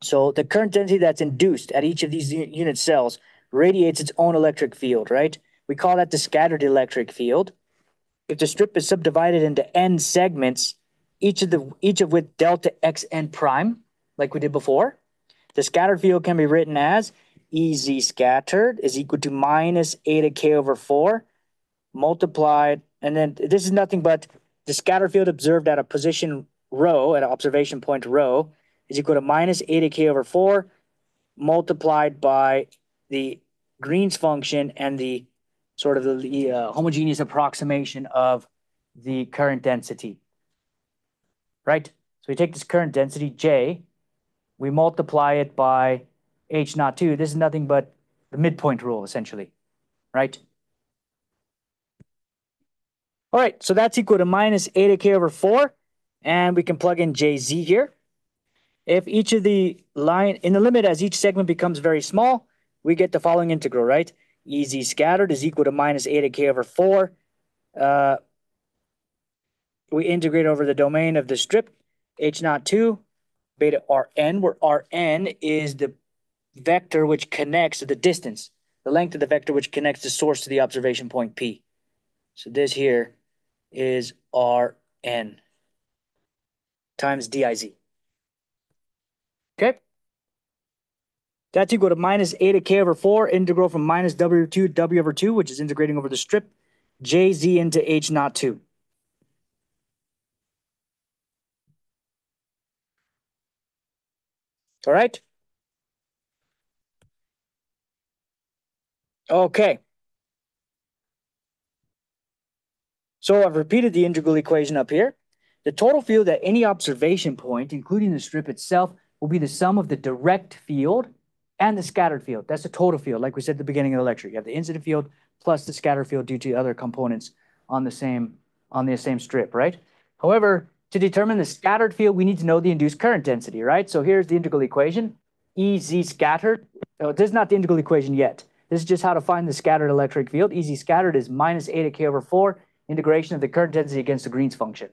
So the current density that's induced at each of these unit cells radiates its own electric field, right? We call that the scattered electric field. If the strip is subdivided into n segments, each of the each of with delta xn prime, like we did before, the scattered field can be written as Ez scattered is equal to minus eta k over 4 multiplied, and then this is nothing but the scatter field observed at a position rho, at observation point rho, is equal to minus eta k over 4 multiplied by the Green's function and the sort of the, the uh, homogeneous approximation of the current density. Right? So we take this current density, J, we multiply it by H naught 2. This is nothing but the midpoint rule, essentially. Right? All right, so that's equal to minus eta k over 4. And we can plug in Jz here. If each of the line, in the limit as each segment becomes very small, we get the following integral, right? Ez scattered is equal to minus eta k over 4. Uh, we integrate over the domain of the strip, h naught 2, beta rn, where rn is the vector which connects the distance, the length of the vector which connects the source to the observation point P. So this here is Rn times diz. Okay? That's equal to minus eta k over 4, integral from minus w to w over 2, which is integrating over the strip, jz into h naught 2. All right? Okay. So I've repeated the integral equation up here. The total field at any observation point, including the strip itself, will be the sum of the direct field and the scattered field. That's the total field, like we said at the beginning of the lecture. You have the incident field plus the scattered field due to other components on the same on the same strip, right? However, to determine the scattered field, we need to know the induced current density, right? So here's the integral equation. Ez scattered. Oh, this is not the integral equation yet. This is just how to find the scattered electric field. Ez scattered is minus eta k over 4 integration of the current density against the Green's function.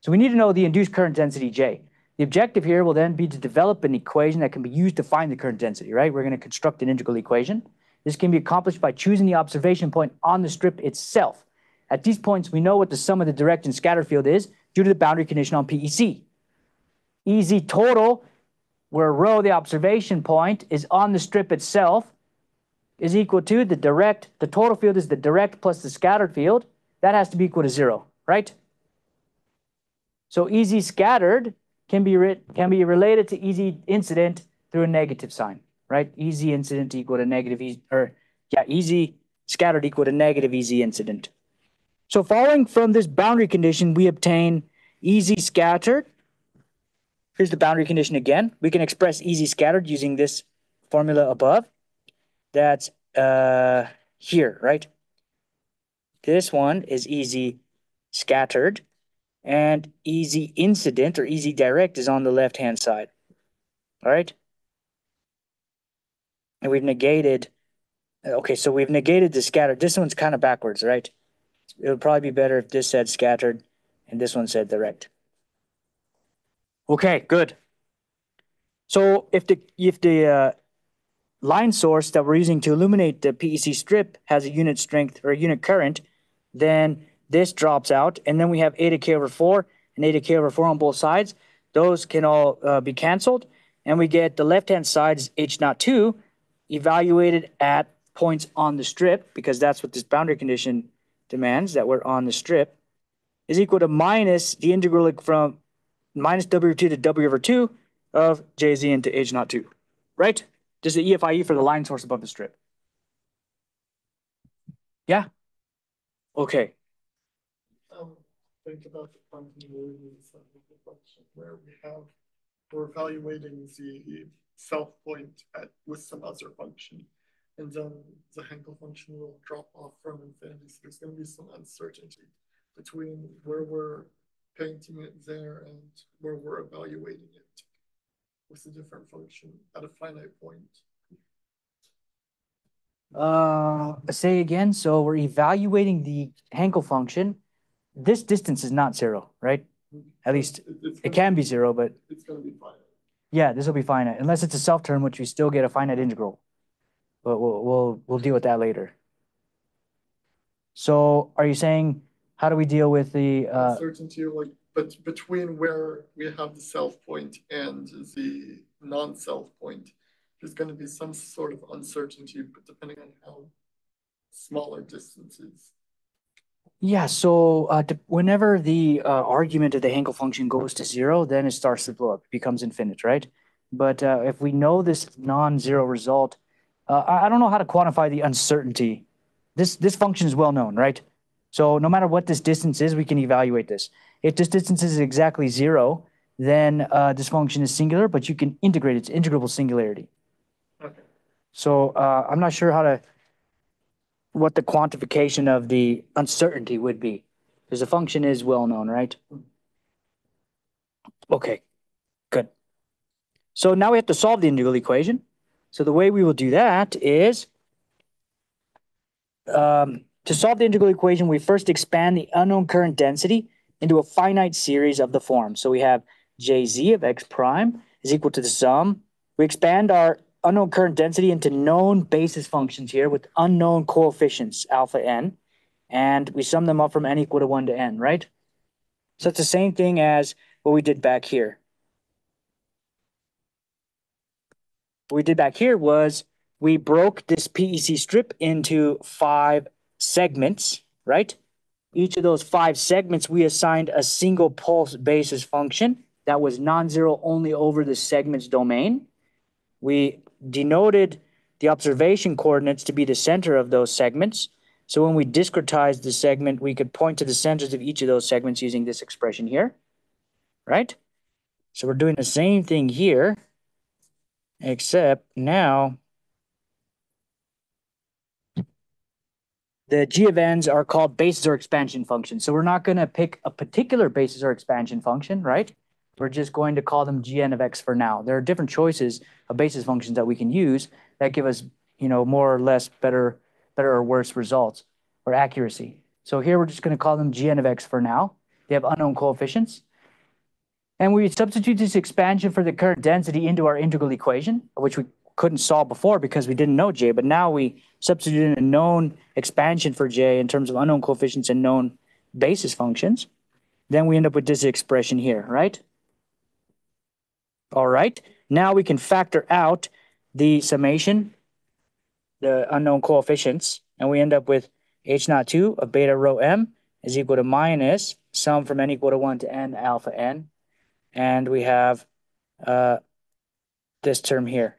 So we need to know the induced current density J. The objective here will then be to develop an equation that can be used to find the current density, right? We're going to construct an integral equation. This can be accomplished by choosing the observation point on the strip itself At these points, we know what the sum of the direct and scatter field is due to the boundary condition on PEC. EZ total, where rho, the observation point, is on the strip itself, is equal to the direct, the total field is the direct plus the scattered field. That has to be equal to zero, right? So EZ scattered can be can be related to EZ incident through a negative sign, right? EZ incident equal to negative E, or yeah, EZ scattered equal to negative EZ incident. So following from this boundary condition, we obtain EZ scattered. Here's the boundary condition again. We can express EZ scattered using this formula above. That's uh, here, right? This one is EZ scattered and EZ incident or EZ direct is on the left-hand side. All right? And we've negated, okay, so we've negated the scattered. This one's kind of backwards, right? It would probably be better if this said scattered and this one said direct. Okay, good. So if the if the uh, line source that we're using to illuminate the PEC strip has a unit strength or a unit current, then this drops out, and then we have eta k over four and eta k over four on both sides. Those can all uh, be canceled, and we get the left hand side is h naught two, evaluated at points on the strip because that's what this boundary condition demands that we're on the strip, is equal to minus the integral from minus w over two to w over two of jz into h naught two, right? Just the EFIE for the line source above the strip. Yeah. Okay. Um, think about the the function where we have, we're evaluating the self point at, with some other function. And then the Hankel function will drop off from infinity. So there's gonna be some uncertainty between where we're painting it there and where we're evaluating it with a different function at a finite point. Uh, say again. So we're evaluating the Hankel function. This distance is not zero, right? At least it's it can be zero, but It's gonna be finite. yeah, this will be finite unless it's a self term, which we still get a finite integral. But we'll we'll we'll deal with that later. So are you saying how do we deal with the uh Uncertainty like, but between where we have the self point and the non-self point, there's gonna be some sort of uncertainty, but depending on how smaller distances. Yeah, so uh, whenever the uh, argument of the Hankel function goes to zero, then it starts to blow up, becomes infinite, right? But uh, if we know this non-zero result, uh, I, don't know how to quantify the uncertainty. This this function is well known, right? So no matter what this distance is, we can evaluate this. If this distance is exactly zero, then uh, this function is singular, but you can integrate it. It's integrable singularity. So uh, I'm not sure how to, what the quantification of the uncertainty would be. Because the function is well known, right? Okay, good. So now we have to solve the integral equation. So the way we will do that is um, to solve the integral equation, we first expand the unknown current density into a finite series of the form. So we have jz of x prime is equal to the sum. We expand our unknown current density into known basis functions here with unknown coefficients, alpha n, and we sum them up from n equal to 1 to n, right? So it's the same thing as what we did back here. What we did back here was we broke this PEC strip into five segments, right? Each of those five segments, we assigned a single pulse basis function that was non-zero only over the segment's domain. We denoted the observation coordinates to be the center of those segments. So when we discretized the segment, we could point to the centers of each of those segments using this expression here, right? So we're doing the same thing here, except now the g of n's are called basis or expansion functions. So we're not going to pick a particular basis or expansion function, right? We're just going to call them gn of x for now. There are different choices of basis functions that we can use that give us, you know, more or less better, better or worse results or accuracy. So here we're just going to call them gn of x for now. They have unknown coefficients. And we substitute this expansion for the current density into our integral equation, which we couldn't solve before because we didn't know j, but now we substitute in a known expansion for j in terms of unknown coefficients and known basis functions. Then we end up with this expression here, right? All right, now we can factor out the summation, the unknown coefficients, and we end up with h naught 2 of beta rho m is equal to minus sum from n equal to 1 to n alpha n. And we have uh, this term here,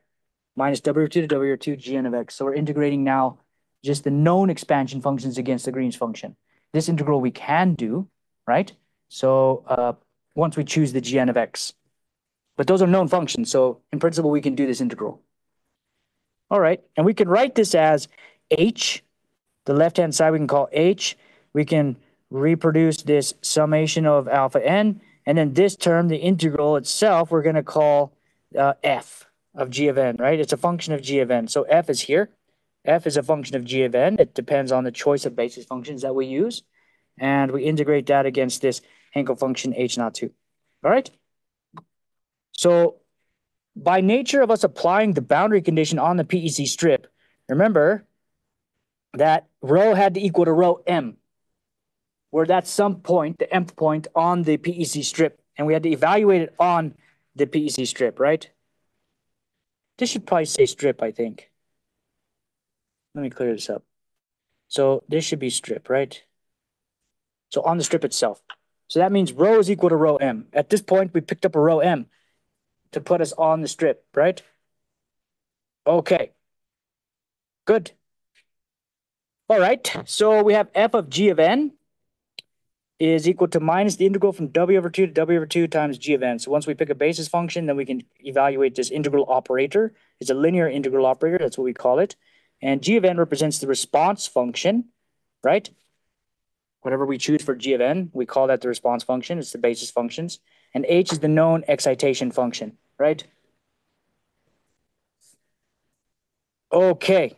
minus w2 to w2 gn of x. So we're integrating now just the known expansion functions against the Green's function. This integral we can do, right? So uh, once we choose the gn of x. But those are known functions, so in principle we can do this integral. All right, and we can write this as h, the left-hand side we can call h. We can reproduce this summation of alpha n, and then this term, the integral itself, we're going to call uh, f of g of n, right? It's a function of g of n. So f is here. f is a function of g of n. It depends on the choice of basis functions that we use. And we integrate that against this Hankel function h naught 2. All right? So by nature of us applying the boundary condition on the PEC strip, remember that rho had to equal to rho m, where that's some point, the mth point on the PEC strip, and we had to evaluate it on the PEC strip, right? This should probably say strip, I think. Let me clear this up. So this should be strip, right? So on the strip itself. So that means rho is equal to rho m. At this point, we picked up a rho m to put us on the strip, right? Okay. Good. All right, so we have f of g of n is equal to minus the integral from w over 2 to w over 2 times g of n. So once we pick a basis function, then we can evaluate this integral operator. It's a linear integral operator, that's what we call it. And g of n represents the response function, right? Whatever we choose for g of n, we call that the response function. It's the basis functions. And h is the known excitation function right? Okay.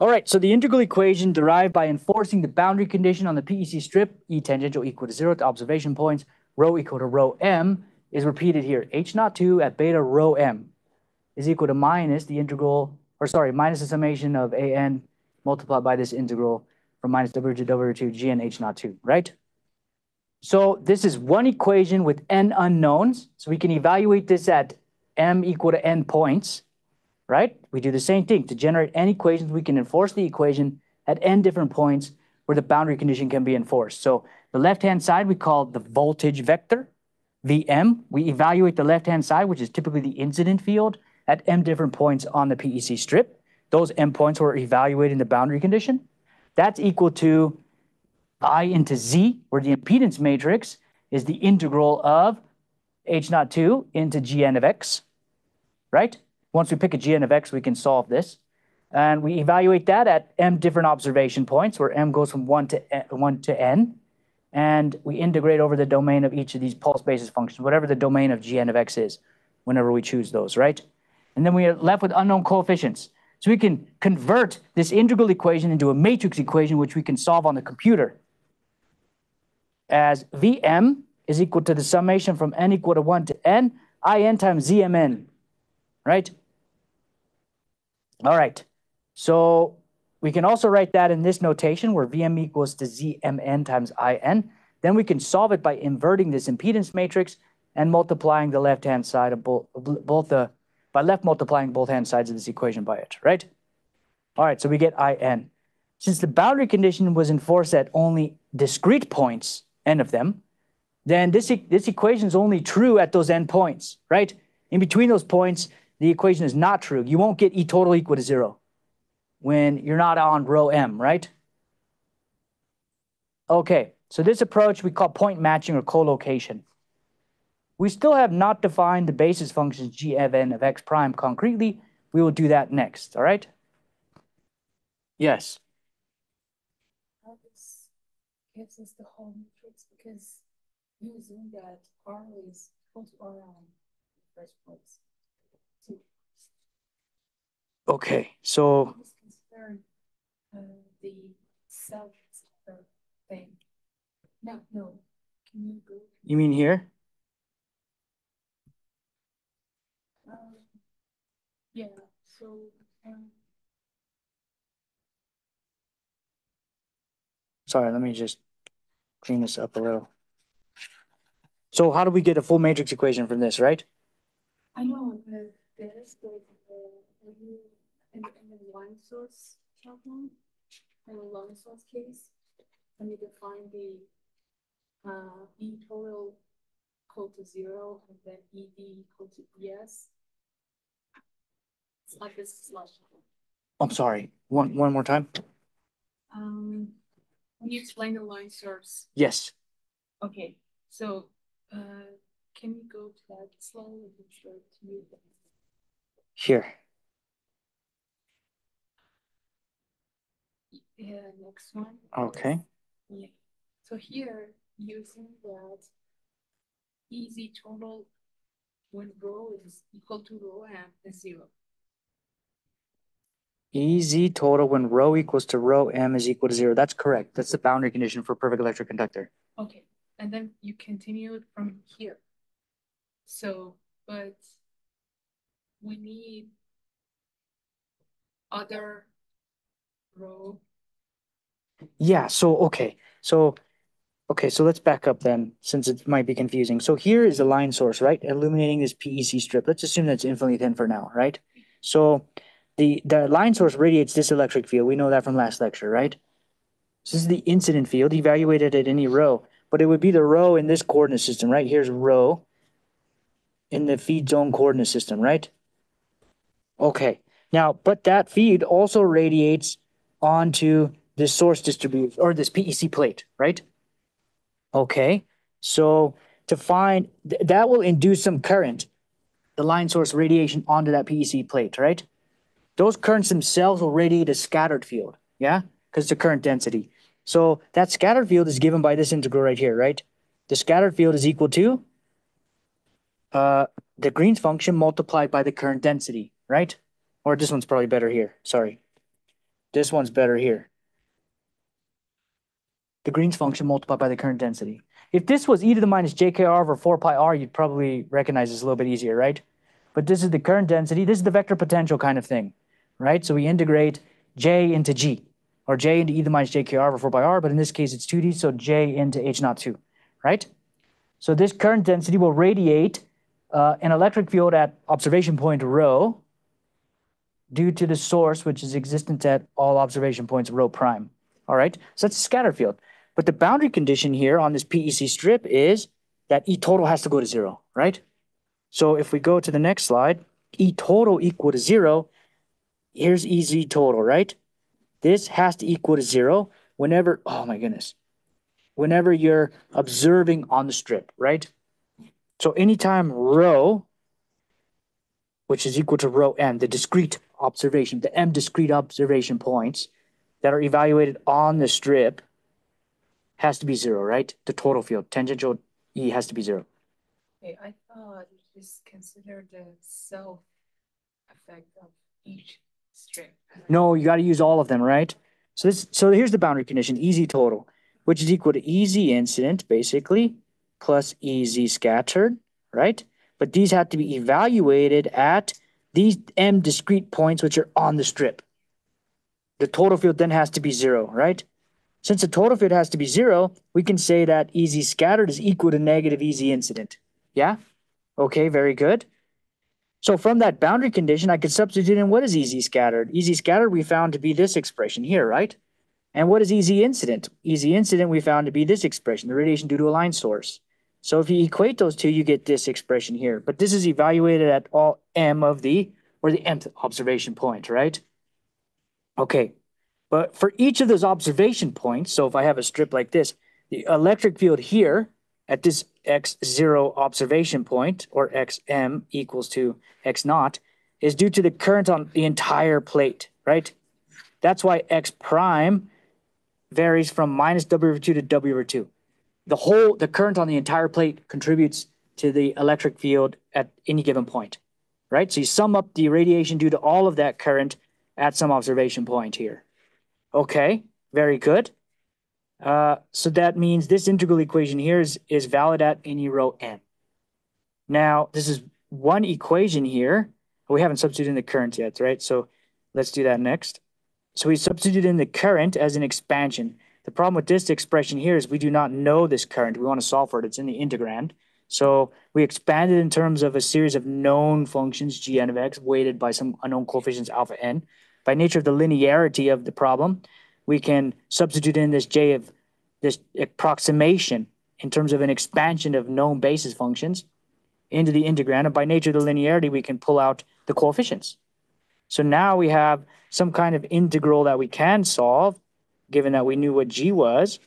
All right, so the integral equation derived by enforcing the boundary condition on the PEC strip, E tangential equal to zero to observation points, rho equal to rho m, is repeated here. H naught 2 at beta rho m is equal to minus the integral, or sorry, minus the summation of a n multiplied by this integral from minus w to w to g n h naught 2, right? So this is one equation with n unknowns. So we can evaluate this at m equal to n points, right? We do the same thing. To generate n equations, we can enforce the equation at n different points where the boundary condition can be enforced. So the left-hand side, we call the voltage vector, Vm. We evaluate the left-hand side, which is typically the incident field, at m different points on the PEC strip. Those m points were evaluating the boundary condition. That's equal to I into Z, where the impedance matrix is the integral of H naught 2 into Gn of x, right? Once we pick a Gn of x, we can solve this. And we evaluate that at m different observation points, where m goes from 1 to, 1 to n. And we integrate over the domain of each of these pulse basis functions, whatever the domain of Gn of x is, whenever we choose those, right? And then we are left with unknown coefficients. So we can convert this integral equation into a matrix equation, which we can solve on the computer as Vm is equal to the summation from n equal to 1 to n, in times zmn, right? All right, so we can also write that in this notation where Vm equals to zmn times in. Then we can solve it by inverting this impedance matrix and multiplying the left-hand side of both, both the, by left multiplying both hand sides of this equation by it, right? All right, so we get in. Since the boundary condition was enforced at only discrete points, n of them, then this, this equation is only true at those endpoints, right? In between those points, the equation is not true. You won't get E total equal to zero when you're not on rho m, right? Okay, so this approach we call point matching or collocation. We still have not defined the basis functions g of n of x prime concretely. We will do that next, all right? Yes. This gives us the whole because you assume that R is equal to R on the first place. Okay, so consider uh, the self thing. No, no. Can you go? you mean here? Yeah, so, um, Sorry, let me just clean this up a little. So how do we get a full matrix equation from this, right? I know, but there's like, uh, in, in the line source problem, in the line source case, when you define the, uh, E total equal to zero and then ED equal to ES. It's like this slash. I'm sorry, one, one more time? Um, when you explain the line source, Yes, okay, so, uh, can you go to that slide and show to me? here. Yeah, next one. Okay. Yeah, so here, using that EZ total when rho is equal to rho m is zero. EZ total when rho equals to rho m is equal to zero. That's correct. That's the boundary condition for perfect electric conductor. Okay, and then you continue it from here. So, but we need other rho. Yeah, so, okay, so, okay, so let's back up then, since it might be confusing. So here is the line source, right? Illuminating this PEC strip. Let's assume that's infinitely thin for now, right? So the, the line source radiates this electric field. We know that from last lecture, right? So this is the incident field evaluated at any rho, but it would be the rho in this coordinate system, right? Here's rho in the feed zone coordinate system, right? Okay, now, but that feed also radiates onto this source distribution or this PEC plate, right? Okay, so to find th- that will induce some current, the line source radiation onto that PEC plate, right? Those currents themselves will radiate a scattered field, yeah, because the current density. So that scattered field is given by this integral right here, right? The scattered field is equal to uh, the Green's function multiplied by the current density, right? Or this one's probably better here. Sorry. This one's better here. The Green's function multiplied by the current density. If this was e to the minus jkr over 4 pi r, you'd probably recognize this a little bit easier, right? But this is the current density. This is the vector potential kind of thing, right? So we integrate j into g, or j into e to the minus jkr over 4 pi r, but in this case it's 2d, so j into h naught 2, right? So this current density will radiate uh, an electric field at observation point rho due to the source which is existent at all observation points rho prime. All right, so that's a scatter field. But the boundary condition here on this PEC strip is that E total has to go to zero, right? So if we go to the next slide, E total equal to zero, here's EZ total, right? This has to equal to zero whenever, oh my goodness, whenever you're observing on the strip, right? So anytime rho, which is equal to rho m, the discrete observation, the m discrete observation points that are evaluated on the strip has to be zero, right? The total field, tangential E has to be zero. Okay, I thought you just consider the self effect of each No, you got to use all of them, right? So this, so here's the boundary condition, EZ total, which is equal to EZ incident, basically, plus EZ scattered, right? But these have to be evaluated at these M discrete points, which are on the strip. The total field then has to be zero, right? Since the total field has to be zero, we can say that EZ scattered is equal to negative EZ incident. Yeah? Okay, very good. So from that boundary condition, I could substitute in what is EZ scattered? EZ scattered we found to be this expression here, right? And what is EZ incident? EZ incident we found to be this expression, the radiation due to a line source. So if you equate those two, you get this expression here. But this is evaluated at all m of the, or the nth observation point, right? Okay, but for each of those observation points, so if I have a strip like this, the electric field here at this x0 observation point, or xm equals to x naught, is due to the current on the entire plate, right? That's why x prime varies from minus w over 2 to w over 2. The whole, the current on the entire plate contributes to the electric field at any given point, right? So you sum up the radiation due to all of that current at some observation point here. Okay, very good. Uh, so that means this integral equation here is, is valid at any rho n. Now, this is one equation here. We haven't substituted in the current yet, right? So let's do that next. So we substitute in the current as an expansion. The problem with this expression here is we do not know this current. We want to solve for it. It's in the integrand. So we expand it in terms of a series of known functions, gn of x, weighted by some unknown coefficients alpha n. By nature of the linearity of the problem, we can substitute in this j of this approximation in terms of an expansion of known basis functions into the integrand. And by nature of the linearity, we can pull out the coefficients. So now we have some kind of integral that we can solve, given that we knew what g was.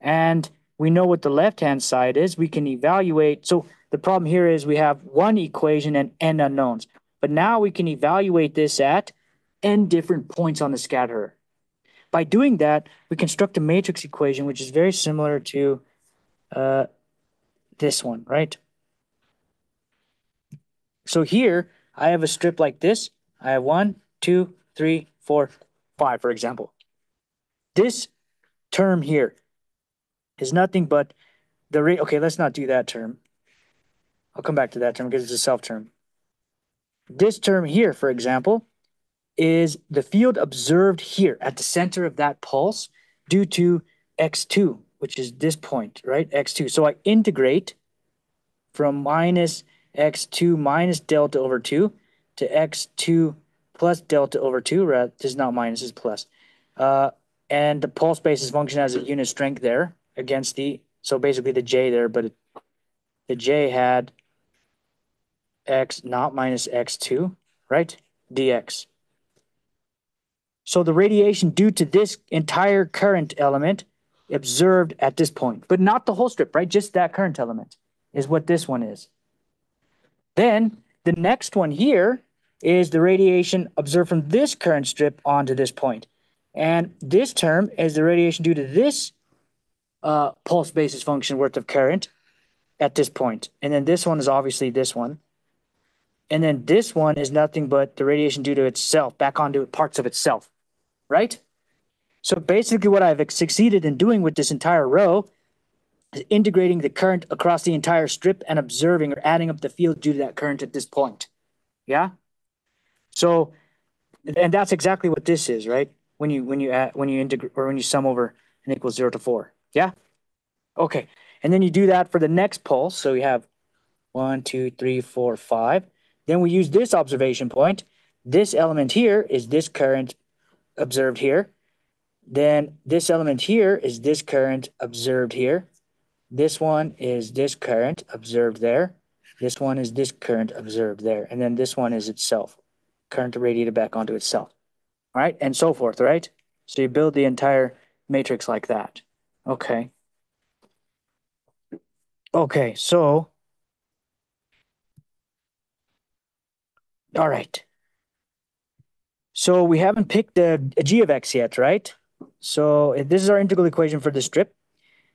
And we know what the left-hand side is. We can evaluate. So the problem here is we have one equation and n unknowns. But now we can evaluate this at n different points on the scatterer. By doing that, we construct a matrix equation, which is very similar to uh, this one, right? So here, I have a strip like this. I have one, two, three, four, five, for example. This term here is nothing but the rate. Okay, let's not do that term. I'll come back to that term because it's a self term. This term here, for example, is the field observed here at the center of that pulse due to x2, which is this point, right? x2. So I integrate from minus x2 minus delta over 2 to x2 plus delta over 2. Right? This is not minus, is plus. Uh, and the pulse basis function has a unit strength there against the, so basically the j there, but it, the j had x not minus x2, right? dx. So the radiation due to this entire current element observed at this point, but not the whole strip, right? Just that current element is what this one is. Then the next one here is the radiation observed from this current strip onto this point. And this term is the radiation due to this uh, pulse basis function worth of current at this point. And then this one is obviously this one. And then this one is nothing but the radiation due to itself, back onto parts of itself right? So basically what I've succeeded in doing with this entire row is integrating the current across the entire strip and observing or adding up the field due to that current at this point. Yeah? So, and that's exactly what this is, right? When you, when you add, when you integrate, or when you sum over n equals zero to four. Yeah? Okay. And then you do that for the next pulse. So we have one, two, three, four, five. Then we use this observation point. This element here is this current observed here. Then this element here is this current observed here. This one is this current observed there. This one is this current observed there. And then this one is itself, current radiated back onto itself. All right, and so forth, right? So you build the entire matrix like that. Okay. Okay, so. All right. So we haven't picked a, a g of x yet, right? So this is our integral equation for the strip.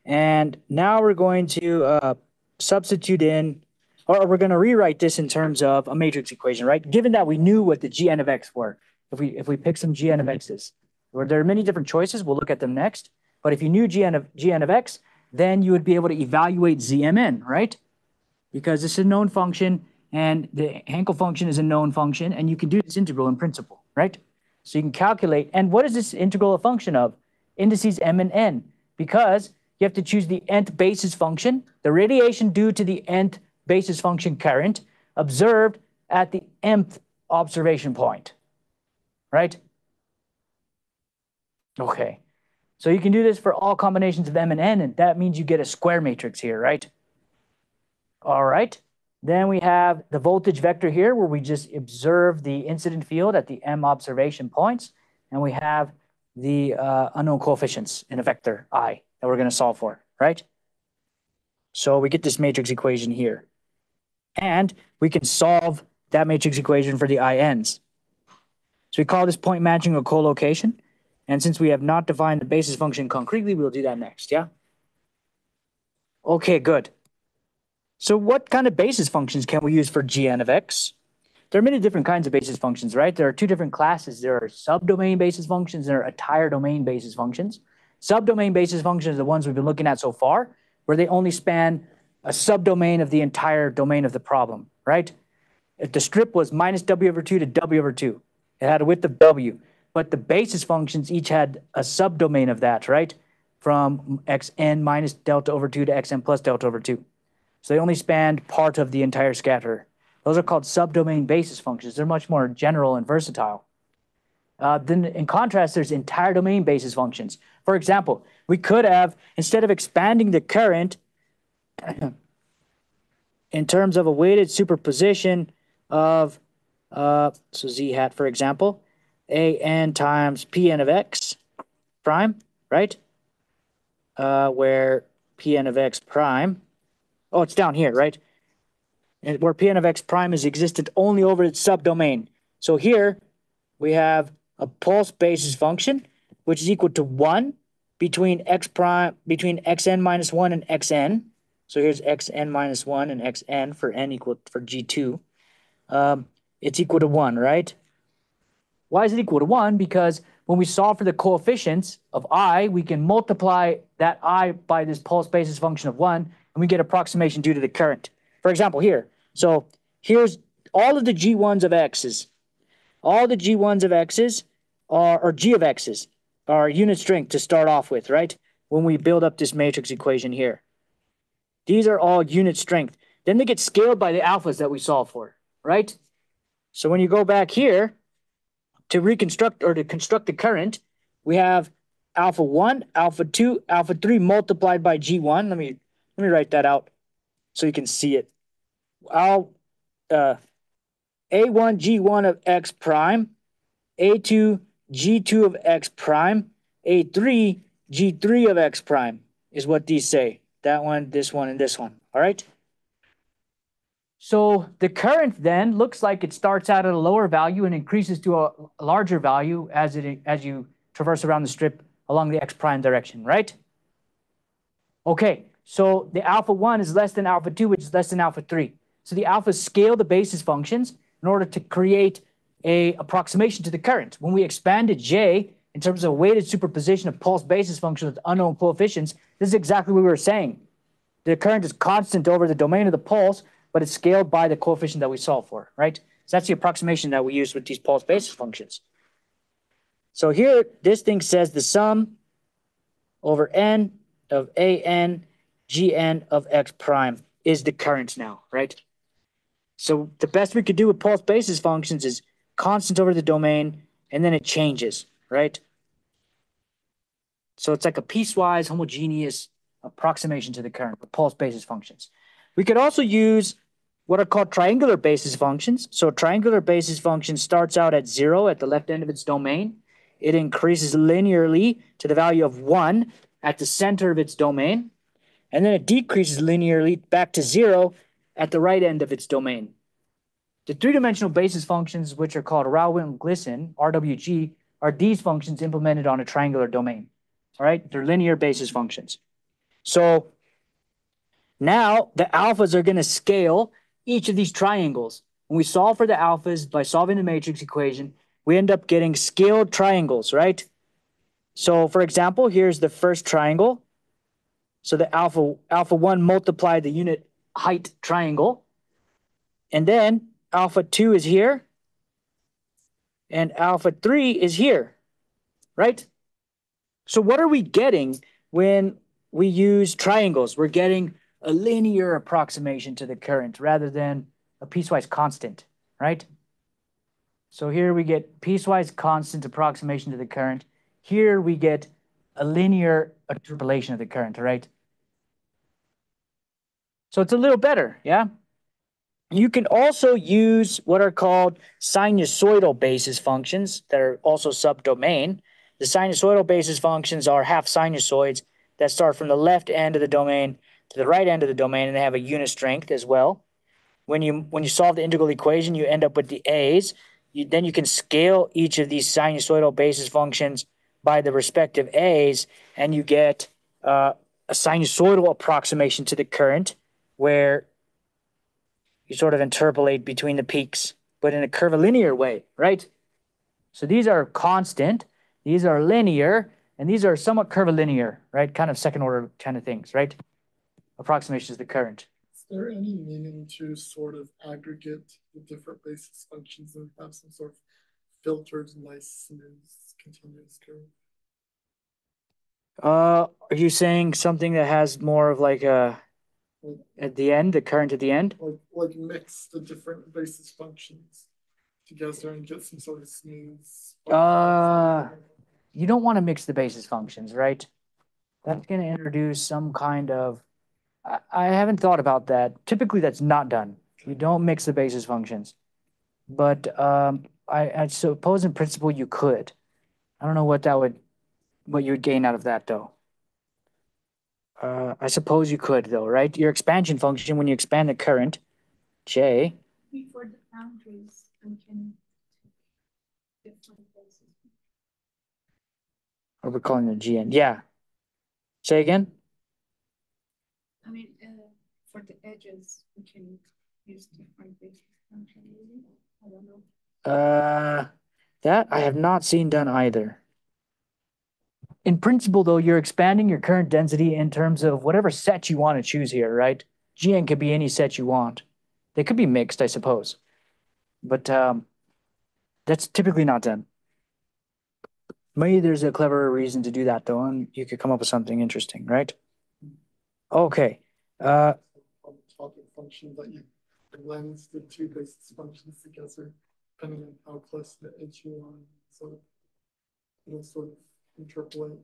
And now we're going to uh, substitute in, or we're going to rewrite this in terms of a matrix equation, right? Given that we knew what the gn of x were, if we if we pick some gn of x's, where there are many different choices, we'll look at them next. But if you knew gn of gn of x, then you would be able to evaluate zmn, right? Because this is a known function, and the Hankel function is a known function, and you can do this integral in principle right? So you can calculate, and what is this integral a function of? Indices m and n, because you have to choose the nth basis function, the radiation due to the nth basis function current observed at the mth observation point, right? Okay, so you can do this for all combinations of m and n, and that means you get a square matrix here, right? All right. Then we have the voltage vector here where we just observe the incident field at the m observation points. And we have the uh, unknown coefficients in a vector i that we're going to solve for, right? So we get this matrix equation here. And we can solve that matrix equation for the INs. So we call this point matching a collocation. And since we have not defined the basis function concretely, we'll do that next, yeah? Okay, good. So what kind of basis functions can we use for gn of x? There are many different kinds of basis functions, right? There are two different classes. There are subdomain basis functions and there are entire domain basis functions. Subdomain basis functions are the ones we've been looking at so far, where they only span a subdomain of the entire domain of the problem, right? if the strip was minus W over two to W over two. It had a width of W, but the basis functions each had a subdomain of that, right? From xn minus delta over two to xn plus delta over two. So they only spanned part of the entire scatter. Those are called subdomain basis functions. They're much more general and versatile. Uh, then in contrast, there's entire domain basis functions. For example, we could have, instead of expanding the current [coughs] in terms of a weighted superposition of, uh, so z hat, for example, a n times p n of x prime, right? Uh, where p n of x prime, oh, it's down here, right? And where p n of x prime is existent only over its subdomain. So here we have a pulse basis function, which is equal to one between x prime, between xn minus one and xn. So here's xn minus one and xn for n equal for g2. Um, it's equal to one, right? Why is it equal to one? Because when we solve for the coefficients of i, we can multiply that i by this pulse basis function of one, and we get approximation due to the current. For example, here. So here's all of the g1s of x's. All the g1s of x's are, or g of x's, are unit strength to start off with, right? When we build up this matrix equation here. These are all unit strength. Then they get scaled by the alphas that we solve for, right? So when you go back here to reconstruct or to construct the current, we have alpha 1, alpha 2, alpha 3 multiplied by G1. Let me let me write that out so you can see it. I'll uh, A1 G1 of x prime, A2 G2 of x prime, A3 G3 of x prime is what these say. That one, this one, and this one. All right? So the current then looks like it starts out at a lower value and increases to a larger value as it as you traverse around the strip along the x prime direction, right? Okay, so the alpha 1 is less than alpha 2, which is less than alpha 3. So the alphas scale the basis functions in order to create a approximation to the current. When we expanded J in terms of weighted superposition of pulse basis functions with unknown coefficients, this is exactly what we were saying. The current is constant over the domain of the pulse, but it's scaled by the coefficient that we solve for, right? So that's the approximation that we use with these pulse basis functions. So here, this thing says the sum over n of a n gn of x prime is the current now, right? So the best we could do with pulse basis functions is constant over the domain, and then it changes, right? So it's like a piecewise homogeneous approximation to the current with pulse basis functions. We could also use what are called triangular basis functions. So a triangular basis function starts out at zero at the left end of its domain. It increases linearly to the value of one at the center of its domain. And then it decreases linearly back to zero at the right end of its domain. The three-dimensional basis functions, which are called Rao-Wilton-Glisson, RWG, are these functions implemented on a triangular domain. All right, they're linear basis functions. So now the alphas are going to scale each of these triangles. When we solve for the alphas by solving the matrix equation, we end up getting scaled triangles, right? So for example, here's the first triangle. So the alpha alpha 1 multiplied the unit height triangle. And then alpha 2 is here. And alpha 3 is here, right? So what are we getting when we use triangles? We're getting a linear approximation to the current rather than a piecewise constant, right? So here we get piecewise constant approximation to the current. Here we get a linear interpolation of the current, right? So it's a little better, yeah? You can also use what are called sinusoidal basis functions that are also subdomain. The sinusoidal basis functions are half sinusoids that start from the left end of the domain to the right end of the domain, and they have a unit strength as well. When you when you solve the integral equation, you end up with the a's. You, then you can scale each of these sinusoidal basis functions by the respective a's, and you get uh, a sinusoidal approximation to the current, where you sort of interpolate between the peaks, but in a curvilinear way, right? So these are constant, these are linear, and these are somewhat curvilinear, right? Kind of second order kind of things, right? Approximations to the current. Is there any meaning to sort of aggregate the different basis functions and have some sort of filtered, nice, smooth, continuous curve? Uh, are you saying something that has more of like a at the end, the current at the end? Like, like mix the different basis functions together and get some sort of smooth. Uh, You don't want to mix the basis functions, right? That's going to introduce some kind of. I, I haven't thought about that. Typically, that's not done. You don't mix the basis functions. But um, I, I suppose in principle you could. I don't know what that would, what you would gain out of that though. Uh, I suppose you could though, right? Your expansion function, when you expand the current, J, Before the boundaries, we can. Different or we're calling it GN. Yeah. Say again? I mean, uh, for the edges, we can use different basis function, maybe, I don't know. Uh, that I have not seen done either. In principle, though, you're expanding your current density in terms of whatever set you want to choose here, right? GN could be any set you want. They could be mixed, I suppose. But um, that's typically not done. Maybe there's a clever reason to do that, though, and you could come up with something interesting, right? Okay. Uh, On the topic function that you blends the two basis functions together, depending on how close to the edge you are, so. It'll sort of interpolate.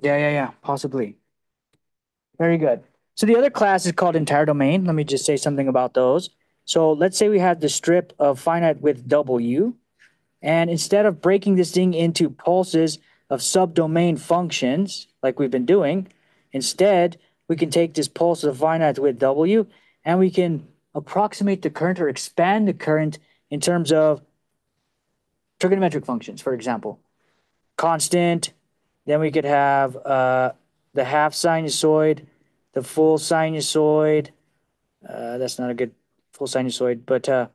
Yeah, yeah, yeah, possibly. Very good. So the other class is called entire domain. Let me just say something about those. So let's say we have the strip of finite width W, and instead of breaking this thing into pulses of subdomain functions like we've been doing, instead we can take this pulse of finite width W and we can approximate the current or expand the current in terms of trigonometric functions, for example. Constant, then we could have uh, the half sinusoid, the full sinusoid. Uh, that's not a good full sinusoid, but uh,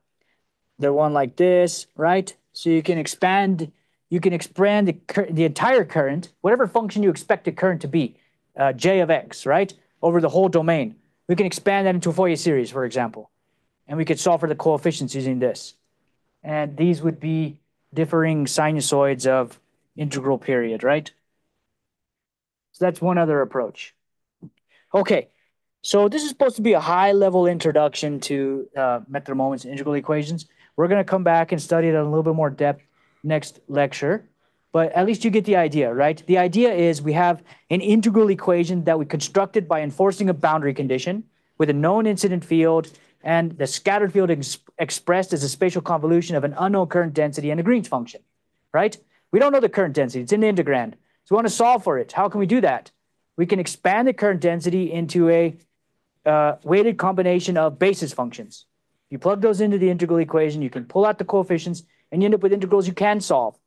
the one like this, right? So you can expand, you can expand the, the entire current, whatever function you expect the current to be, uh, j of x, right? Over the whole domain. We can expand that into a Fourier series, for example. And we could solve for the coefficients using this. And these would be differing sinusoids of integral period, right? So that's one other approach. Okay, so this is supposed to be a high level introduction to uh, of moments and integral equations. We're going to come back and study it in a little bit more depth next lecture, but at least you get the idea, right? The idea is we have an integral equation that we constructed by enforcing a boundary condition with a known incident field and the scattered field ex- expressed as a spatial convolution of an unknown current density and a Green's function, right? We don't know the current density, it's in the integrand. So we want to solve for it. How can we do that? We can expand the current density into a uh, weighted combination of basis functions. You plug those into the integral equation, you can pull out the coefficients, and you end up with integrals you can solve.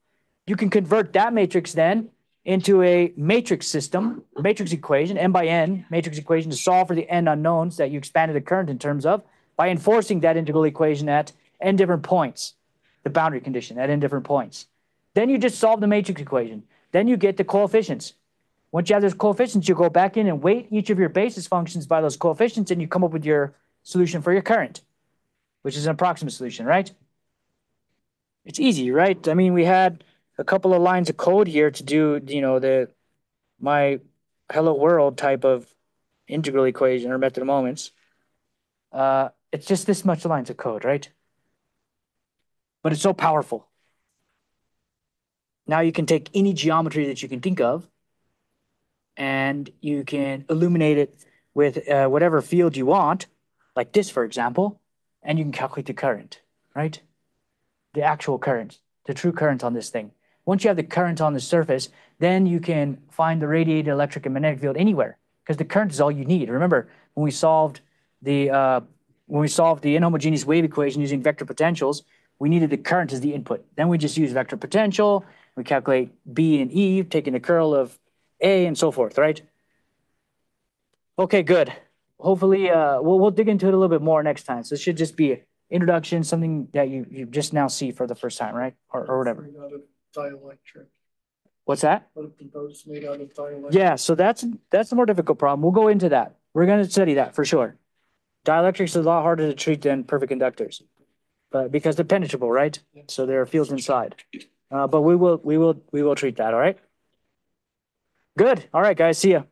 You can convert that matrix then into a matrix system, matrix equation, n by n matrix equation to solve for the n unknowns that you expanded the current in terms of by enforcing that integral equation at n different points, the boundary condition at n different points. Then you just solve the matrix equation. Then you get the coefficients. Once you have those coefficients, you go back in and weight each of your basis functions by those coefficients, and you come up with your solution for your current, which is an approximate solution, right? It's easy, right? I mean, we had a couple of lines of code here to do, you know, the my hello world type of integral equation or method of moments. Uh, it's just this much lines of code, right? But it's so powerful. Now you can take any geometry that you can think of and you can illuminate it with uh, whatever field you want, like this, for example, and you can calculate the current, right? The actual current, the true current on this thing. Once you have the current on the surface, then you can find the radiated electric and magnetic field anywhere because the current is all you need. Remember when we solved the uh, when we solved the inhomogeneous wave equation using vector potentials, we needed the current as the input. Then we just use vector potential. We calculate B and E, taking the curl of A and so forth, right? Okay, good. Hopefully, uh, we'll we'll dig into it a little bit more next time. So it should just be introduction, something that you you just now see for the first time, right? Or or whatever. Made out of dielectric, What's that? what if the boat's made out of dielectric? Yeah, so that's that's the more difficult problem. We'll go into that. We're gonna study that for sure. Dielectrics are a lot harder to treat than perfect conductors. But because they're penetrable, right? So there are fields inside. Uh, but we will, we will, we will treat that, all right? Good. All right, guys. See ya.